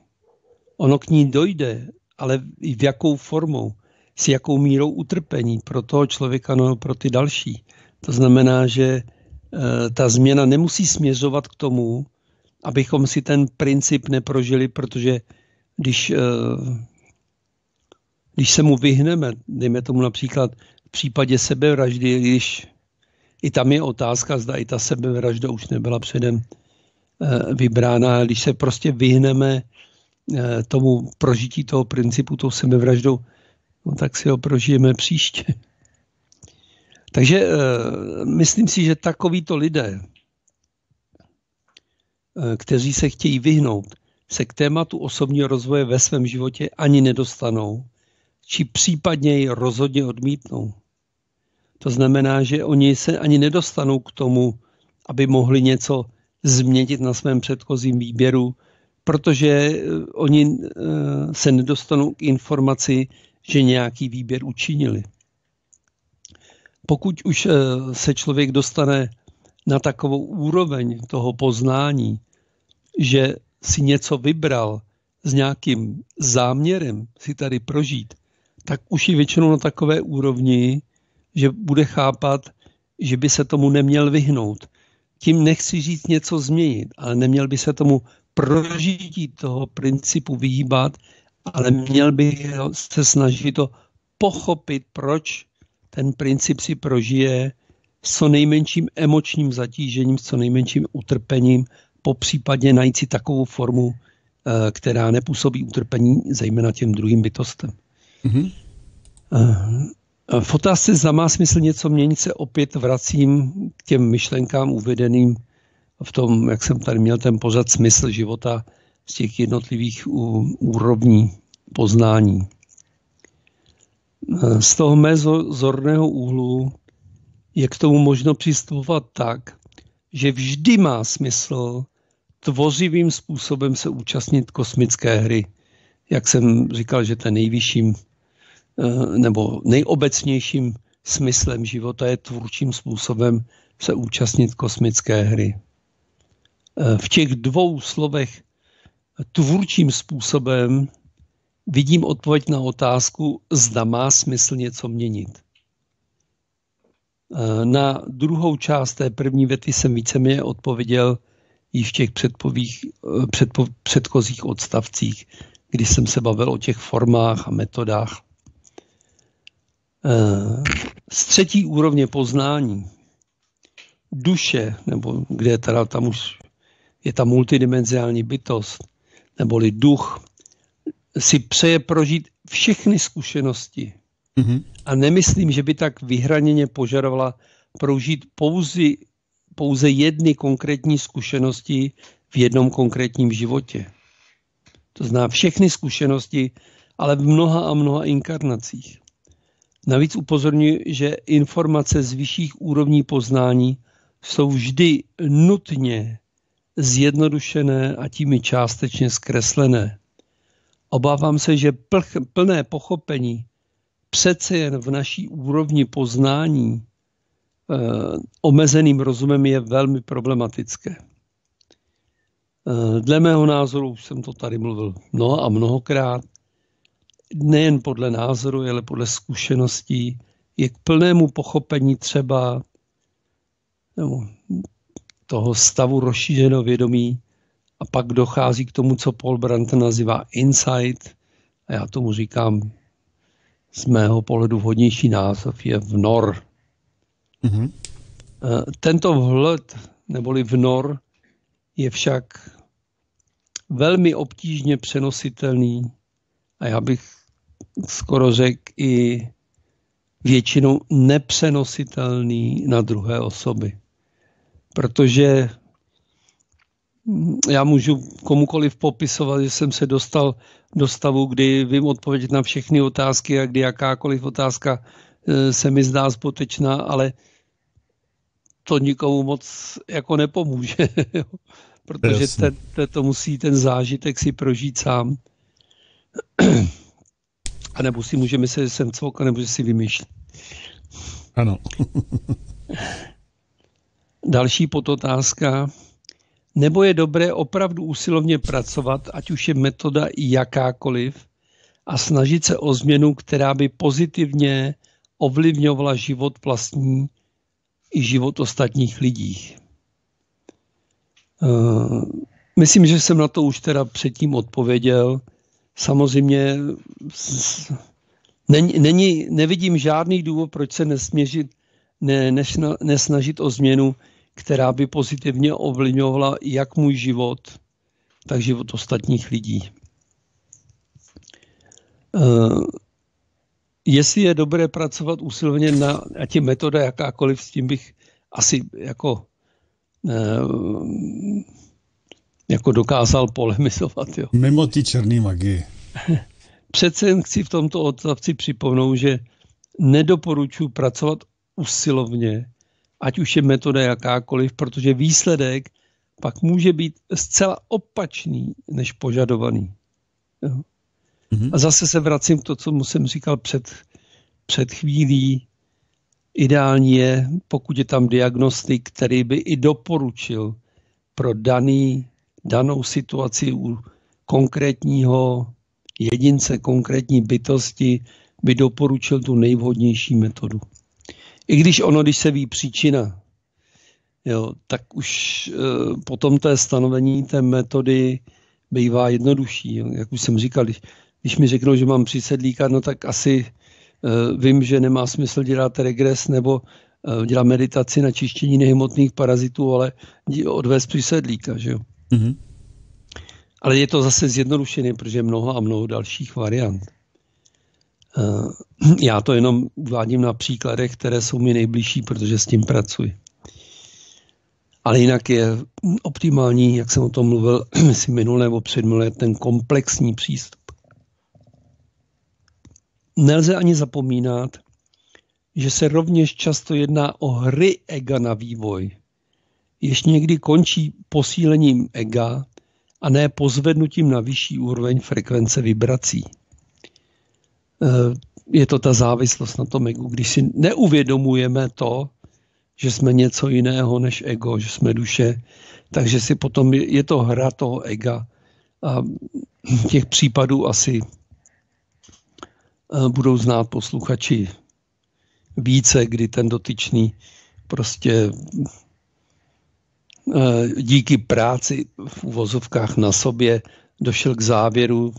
Ono k ní dojde, ale i v jakou formou, s jakou mírou utrpení pro toho člověka, no pro ty další. To znamená, že eh, ta změna nemusí směřovat k tomu, abychom si ten princip neprožili, protože když, eh, když se mu vyhneme, dejme tomu například v případě sebevraždy, když i tam je otázka, zda i ta sebevražda už nebyla předem eh, vybrána, když se prostě vyhneme tomu prožití toho principu, tou sebevraždou, no tak si ho prožijeme příště. Takže myslím si, že takovýto lidé, Eh, kteří se chtějí vyhnout, se k tématu osobního rozvoje ve svém životě ani nedostanou, či případně ji rozhodně odmítnou. To znamená, že oni se ani nedostanou k tomu, aby mohli něco změnit na svém předchozím výběru, protože eh, oni eh, se nedostanou k informaci, že nějaký výběr učinili. Pokud už se člověk dostane na takovou úroveň toho poznání, že si něco vybral s nějakým záměrem si tady prožít, tak už je většinou na takové úrovni, že bude chápat, že by se tomu neměl vyhnout. Tím nechci říct něco změnit, ale neměl by se tomu prožití toho principu vyhýbat, ale měl by se snažit to pochopit, proč ten princip si prožije s co nejmenším emočním zatížením, s co nejmenším utrpením, po případě najít si takovou formu, eh, která nepůsobí utrpení, zejména těm druhým bytostem. Mm-hmm. V otázce za má smysl něco měnit se opět vracím k těm myšlenkám uvedeným v tom, jak jsem tady měl ten pořad smysl života z těch jednotlivých úrovní poznání. Z toho mého zorného úhlu je k tomu možno přistupovat tak, že vždy má smysl tvořivým způsobem se účastnit kosmické hry. Jak jsem říkal, že ten nejvyšším eh, nebo nejobecnějším smyslem života je tvůrčím způsobem se účastnit kosmické hry. Eh, v těch dvou slovech tvůrčím způsobem vidím odpověď na otázku, zda má smysl něco měnit. Eh, na druhou část té první věty jsem víceméně odpověděl již v těch předpových, eh, předpo, předchozích odstavcích, kdy jsem se bavil o těch formách a metodách. Eh, z třetí úrovně poznání duše, nebo kde je teda tam už je ta multidimenziální bytost, neboli duch, si přeje prožít všechny zkušenosti, Mm-hmm. A nemyslím, že by tak vyhraněně požadovala prožít pouze, pouze jedny konkrétní zkušenosti v jednom konkrétním životě. To zná všechny zkušenosti, ale v mnoha a mnoha inkarnacích. Navíc upozorňuji, že informace z vyšších úrovní poznání jsou vždy nutně zjednodušené a tím částečně zkreslené. Obávám se, že plné pochopení přece jen v naší úrovni poznání eh, omezeným rozumem je velmi problematické. Eh, dle mého názoru, už jsem to tady mluvil mnoho a mnohokrát, nejen podle názoru, ale podle zkušeností, je k plnému pochopení třeba nebo, toho stavu rozšířeného vědomí a pak dochází k tomu, co Paul Brandt nazývá insight, a já tomu říkám z mého pohledu vhodnější název je vnor. Mm-hmm. Tento vhled, neboli vnor, je však velmi obtížně přenositelný a já bych skoro řekl i většinou nepřenositelný na druhé osoby. Protože já můžu komukoliv popisovat, že jsem se dostal do stavu, kdy vím odpovědět na všechny otázky a kdy jakákoliv otázka e, se mi zdá zbytečná, ale to nikomu moc jako nepomůže. protože te, te, to musí ten zážitek si prožít sám. A nebo si může myslet, že jsem cvok, nebo si vymýšlí. Ano. Další podotázka. Nebo je dobré opravdu usilovně pracovat, ať už je metoda jakákoliv, a snažit se o změnu, která by pozitivně ovlivňovala život vlastní i život ostatních lidí. Uh, myslím, že jsem na to už teda předtím odpověděl. Samozřejmě není, není, nevidím žádný důvod, proč se nesměžit, ne, nesna, nesnažit o změnu, která by pozitivně ovlivňovala jak můj život, tak život ostatních lidí. Uh, jestli je dobré pracovat usilovně na, ať je metoda jakákoliv, s tím bych asi jako, uh, jako dokázal polemizovat. Jo. Mimo ty černý magii. Přece jen chci v tomto odstavci připomenout, že nedoporučuji pracovat usilovně, ať už je metoda jakákoliv, protože výsledek pak může být zcela opačný než požadovaný. Jo. Mm-hmm. A zase se vracím k to, co jsem říkal před, před chvílí. Ideální je, pokud je tam diagnostik, který by i doporučil pro daný, danou situaci u konkrétního jedince, konkrétní bytosti, by doporučil tu nejvhodnější metodu. I když ono, když se ví příčina, jo, tak už e, potom té stanovení té metody bývá jednodušší. Jo. Jak už jsem říkal, když, když mi řeknou, že mám přísedlíka, no tak asi uh, vím, že nemá smysl dělat regres nebo uh, dělat meditaci na čištění nehmotných parazitů, ale odvést přísedlíka, že jo. Mm-hmm. Ale je to zase zjednodušené, protože je mnoho a mnoho dalších variant. Uh, já to jenom uvádím na příkladech, které jsou mi nejbližší, protože s tím pracuji. Ale jinak je optimální, jak jsem o tom mluvil, myslím minulé nebo předminulé, ten komplexní přístup. Nelze ani zapomínat, že se rovněž často jedná o hry ega na vývoj, jež někdy končí posílením ega a ne pozvednutím na vyšší úroveň frekvence vibrací. Eh, je to ta závislost na tom egu. Když si neuvědomujeme to, že jsme něco jiného než ego, že jsme duše, takže si potom je to hra toho ega. A těch případů asi Eh, budou znát posluchači více, kdy ten dotyčný prostě eh, díky práci v uvozovkách na sobě došel k závěru,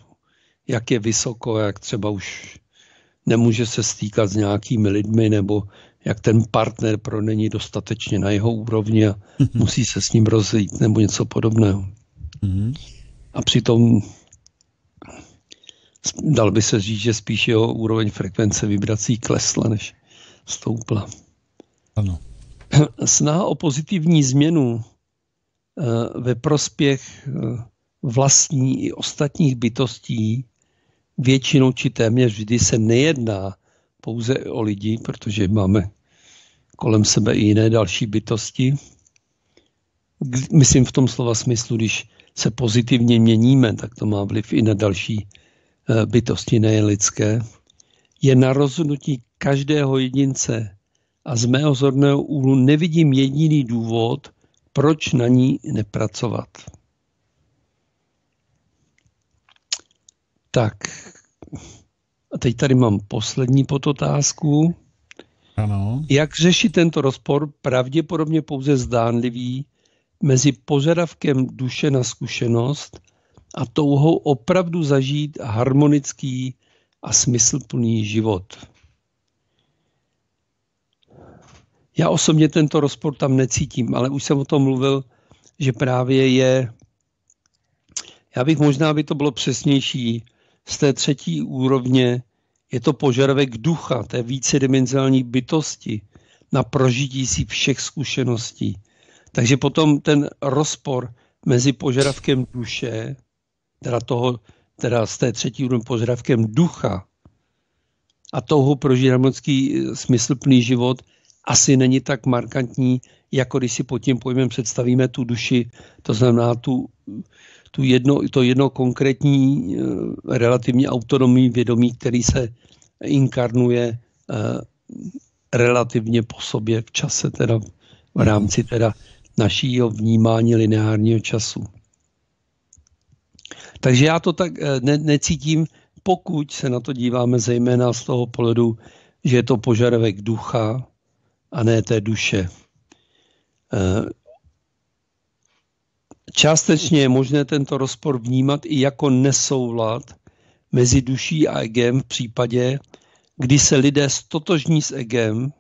jak je vysoko, jak třeba už nemůže se stýkat s nějakými lidmi, nebo jak ten partner pro není dostatečně na jeho úrovni a musí se s ním rozejít, nebo něco podobného. Mm-hmm. A přitom dal by se říct, že spíš jeho úroveň frekvence vibrací klesla, než stoupla. Ano. Snaha o pozitivní změnu eh, ve prospěch eh, vlastní i ostatních bytostí většinou či téměř vždy se nejedná pouze o lidi, protože máme kolem sebe i jiné další bytosti. Myslím v tom slova smyslu, když se pozitivně měníme, tak to má vliv i na další Eh, bytosti lidské, je na rozhodnutí každého jedince a z mého zorného úhlu nevidím jediný důvod, proč na ní nepracovat. Tak, a teď tady mám poslední podotázku. Ano. Jak řešit tento rozpor pravděpodobně pouze zdánlivý mezi požadavkem duše na zkušenost a touhou opravdu zažít harmonický a smysluplný život. Já osobně tento rozpor tam necítím, ale už jsem o tom mluvil, že právě je, já bych možná, aby to bylo přesnější, z té třetí úrovně je to požadavek ducha, té vícedimenzionální bytosti na prožití si všech zkušeností. Takže potom ten rozpor mezi požadavkem duše teda, toho, teda z té třetí úrovně požadavkem ducha a touhu prožít harmonický eh, smysluplný život asi není tak markantní, jako když si pod tím pojmem představíme tu duši, to znamená tu, tu jedno, to jedno konkrétní eh, relativně autonomní vědomí, který se inkarnuje eh, relativně po sobě v čase, teda v rámci teda našího vnímání lineárního času. Takže já to tak eh, ne, necítím, pokud se na to díváme zejména z toho pohledu, že je to požadavek ducha a ne té duše. Částečně je možné tento rozpor vnímat i jako nesoulad mezi duší a egem v případě, kdy se lidé stotožní s egem,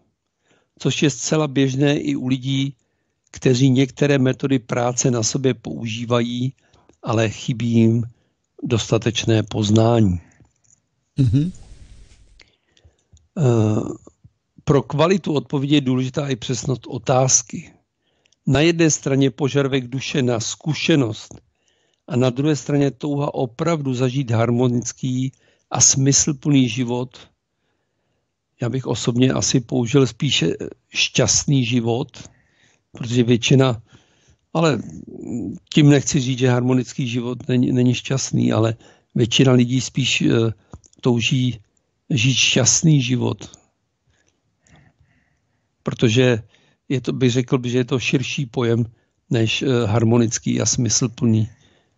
což je zcela běžné i u lidí, kteří některé metody práce na sobě používají, ale chybí jim dostatečné poznání. Mm-hmm. Pro kvalitu odpovědi je důležitá i přesnost otázky. Na jedné straně požadavek duše na zkušenost a na druhé straně touha opravdu zažít harmonický a smysluplný život. Já bych osobně asi použil spíše šťastný život, protože většina, ale tím nechci říct, že harmonický život není, není šťastný, ale většina lidí spíš uh, touží žít šťastný život. Protože je to, bych řekl, že je to širší pojem než uh, harmonický a smysluplný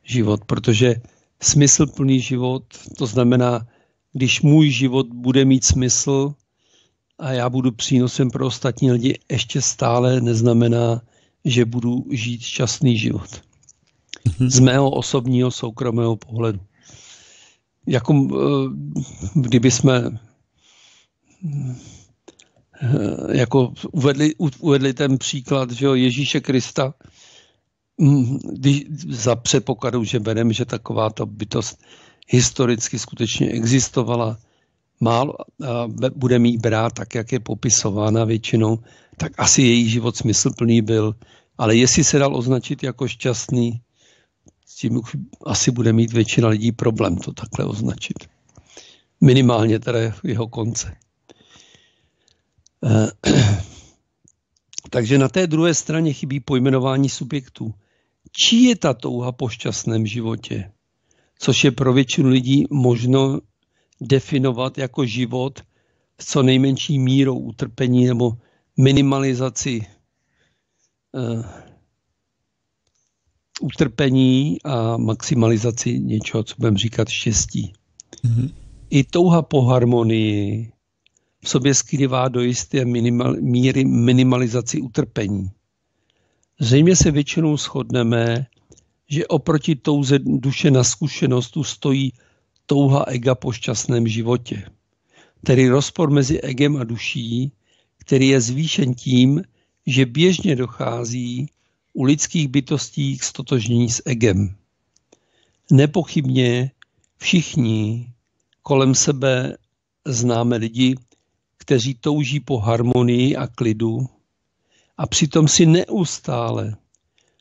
život, protože smysluplný život, to znamená, když můj život bude mít smysl, a já budu přínosem pro ostatní lidi, ještě stále neznamená, že budu žít šťastný život. Mhm. Z mého osobního soukromého pohledu. Jako eh, kdyby jsme eh, jako uvedli, uvedli ten příklad že jo, Ježíše Krista, hm, když, za předpokladu, že bereme, že taková ta bytost historicky skutečně existovala, málo bude mít brát tak, jak je popisována většinou, tak asi její život smysluplný byl. Ale jestli se dal označit jako šťastný, s tím asi bude mít většina lidí problém to takhle označit. Minimálně teda jeho konce. Eh, takže na té druhé straně chybí pojmenování subjektů. Čí je ta touha po šťastném životě? Což je pro většinu lidí možno definovat jako život s co nejmenší mírou utrpení nebo minimalizaci uh, utrpení a maximalizaci něčeho, co budeme říkat štěstí. Mm-hmm. I touha po harmonii v sobě skrývá do jisté minimal, míry minimalizaci utrpení. Zřejmě se většinou shodneme, že oproti touze duše na zkušenost tu stojí touha ega po šťastném životě. Tedy rozpor mezi egem a duší, který je zvýšen tím, že běžně dochází u lidských bytostí k stotožnění s egem. Nepochybně všichni kolem sebe známe lidi, kteří touží po harmonii a klidu a přitom si neustále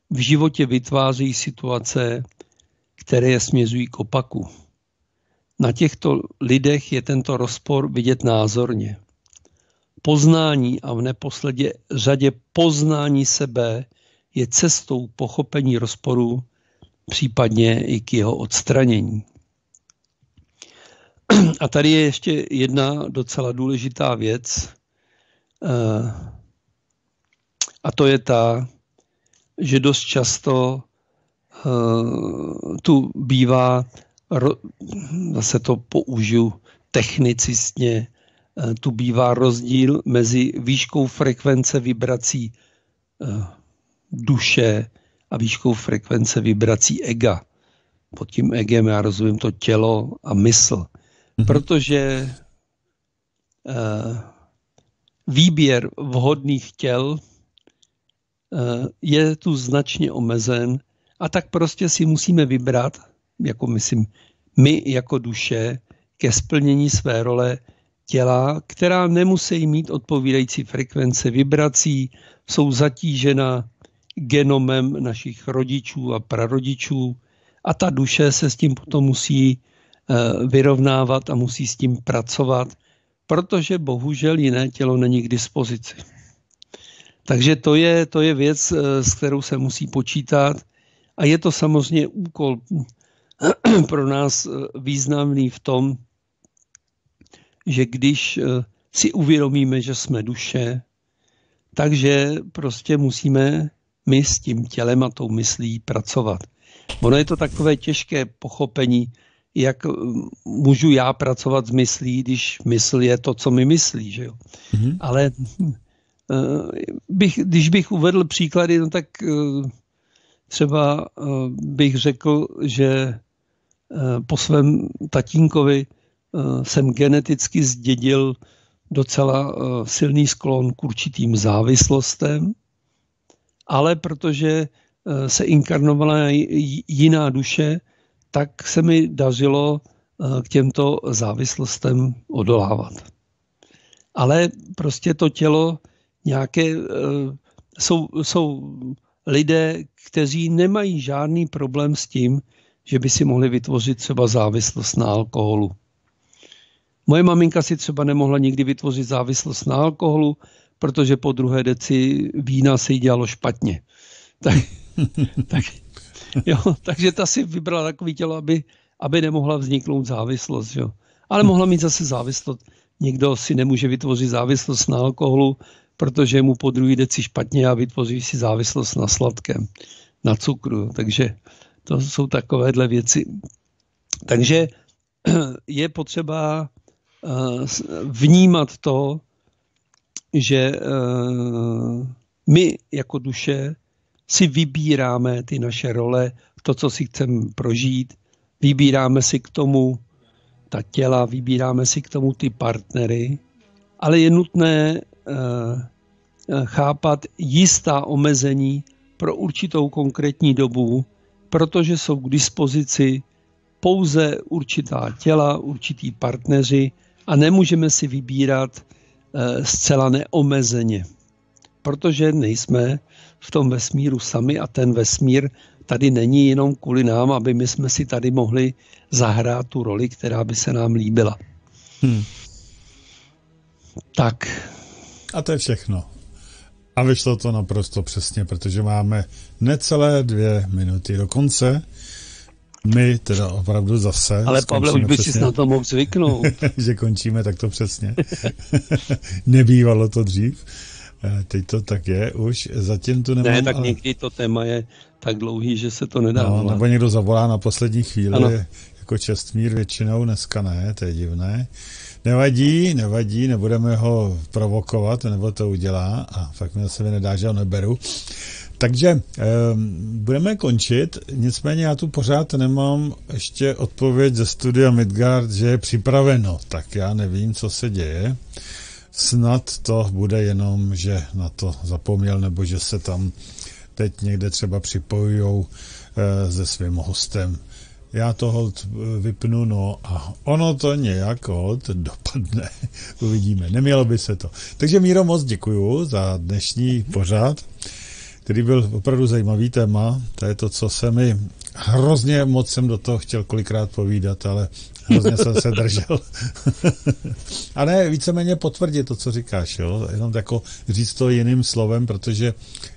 v životě vytvářejí situace, které je směřují k opaku. Na těchto lidech je tento rozpor vidět názorně. Poznání a v neposledě řadě poznání sebe je cestou pochopení rozporu, případně i k jeho odstranění. A tady je ještě jedna docela důležitá věc, eh, a to je ta, že dost často eh, tu bývá zase to použiju technicistně, eh, tu bývá rozdíl mezi výškou frekvence vibrací duše a výškou frekvence vibrací ega. Pod tím egem já rozumím to tělo a mysl. Mm-hmm. Protože uh, výběr vhodných těl uh, je tu značně omezen a tak prostě si musíme vybrat jako myslím, my jako duše ke splnění své role těla, která nemusí mít odpovídající frekvence vibrací, jsou zatížena genomem našich rodičů a prarodičů a ta duše se s tím potom musí vyrovnávat a musí s tím pracovat, protože bohužel jiné tělo není k dispozici. Takže to je, to je věc, eh, s kterou se musí počítat a je to samozřejmě úkol pro nás významný v tom, že když si uvědomíme, že jsme duše, takže prostě musíme my s tím tělem a tou myslí pracovat. Ono je to takové těžké pochopení, jak můžu já pracovat s myslí, když mysl je to, co mi myslí. Že jo? Mm-hmm. Ale uh, bych, když bych uvedl příklady, no tak uh, třeba bych řekl, že po svém tatínkovi jsem geneticky zdědil docela silný sklon k určitým závislostem, ale protože se inkarnovala jiná duše, tak se mi dařilo eh, k těmto závislostem odolávat. Ale prostě to tělo nějaké, eh, jsou, jsou lidé, kteří nemají žádný problém s tím, že by si mohli vytvořit třeba závislost na alkoholu. Moje maminka si třeba nemohla nikdy vytvořit závislost na alkoholu, protože po druhé deci vína se jí dělalo špatně. Tak, tak jo, takže ta si vybrala takový tělo, aby, aby nemohla vzniknout závislost. Jo. Ale mohla mít zase závislost. Někdo si nemůže vytvořit závislost na alkoholu, protože mu po druhý deci špatně a vytvoří si závislost na sladkém, na cukru. Takže to jsou takovéhle věci. Takže je potřeba eh, vnímat to, že eh, my jako duše si vybíráme ty naše role, to, co si chceme prožít, vybíráme si k tomu ta těla, vybíráme si k tomu ty partnery, ale je nutné uh, chápat jistá omezení pro určitou konkrétní dobu, protože jsou k dispozici pouze určitá těla, určitý partneři a nemůžeme si vybírat uh, zcela neomezeně, protože nejsme v tom vesmíru sami a ten vesmír tady není jenom kvůli nám, aby my jsme si tady mohli zahrát tu roli, která by se nám líbila. Hmm. Tak. A to je všechno. A vyšlo to naprosto přesně, protože máme necelé dvě minuty do konce. My teda opravdu zase. Ale Pavle, už by si na to mohl zvyknout. že končíme takto přesně. Nebývalo to dřív. Eh, teď to tak je už, zatím tu nemám... Ne, tak ale... někdy to téma je tak dlouhý, že se to nedá. No, nebo někdo zavolá na poslední chvíli, ano. jako Čestmír většinou, dneska ne, to je divné. Nevadí, nevadí, nebudeme ho provokovat, nebo to udělá a fakt mi zase nedá, že ho neberu. Takže eh, budeme končit, nicméně já tu pořád nemám ještě odpověď ze studia Midgard, že je připraveno, tak já nevím, co se děje snad to bude jenom, že na to zapomněl, nebo že se tam teď někde třeba připojují e, se svým hostem. Já to hold eh, vypnu, no a ono to nějak hold dopadne. Uvidíme. Nemělo by se to. Takže Míro, moc děkuju za dnešní pořád, který byl opravdu zajímavý téma. To je to, co se mi hrozně moc jsem do toho chtěl kolikrát povídat, ale hrozně jsem se držel. a ne, víceméně potvrdit to, co říkáš, jo? jenom jako říct to jiným slovem, protože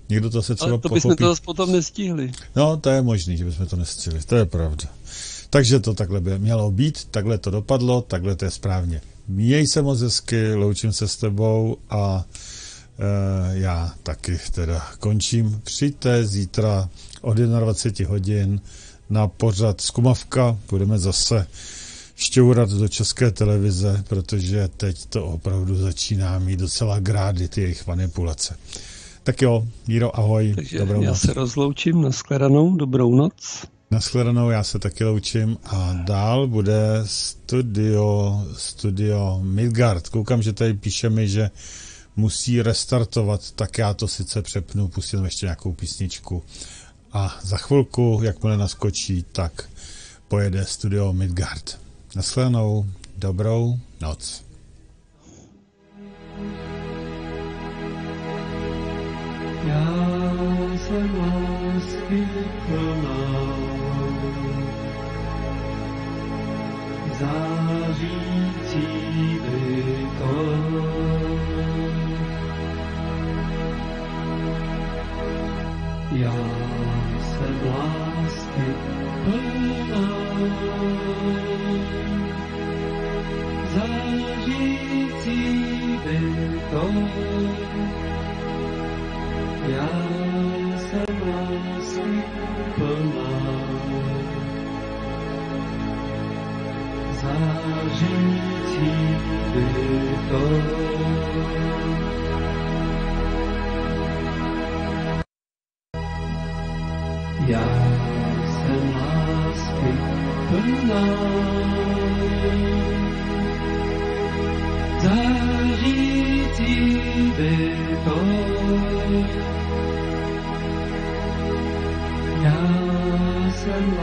někdo to se třeba Ale to bychom pochopí. to potom nestihli. No, to je možný, že bychom to nestihli, to je pravda. Takže to takhle by mělo být, takhle to dopadlo, takhle to je správně. Měj se moc hezky, loučím se s tebou a e, já taky teda končím. Přijďte zítra od 21 hodin na pořad Skumavka, budeme zase šťourat do české televize, protože teď to opravdu začíná mít docela grády ty jejich manipulace. Tak jo, Míro, ahoj. Takže dobrou já noc. se rozloučím, nashledanou, dobrou noc. Nashledanou, já se taky loučím a dál bude studio, studio Midgard. Koukám, že tady píše mi, že musí restartovat, tak já to sice přepnu, pustím ještě nějakou písničku a za chvilku, jakmile naskočí, tak pojede studio Midgard. Naschledanou, dobrou noc. Já jsem lásky plná, zářící vykon. Já jsem lásky plná, Já jsem lásky plná, zářící bytom. Já jsem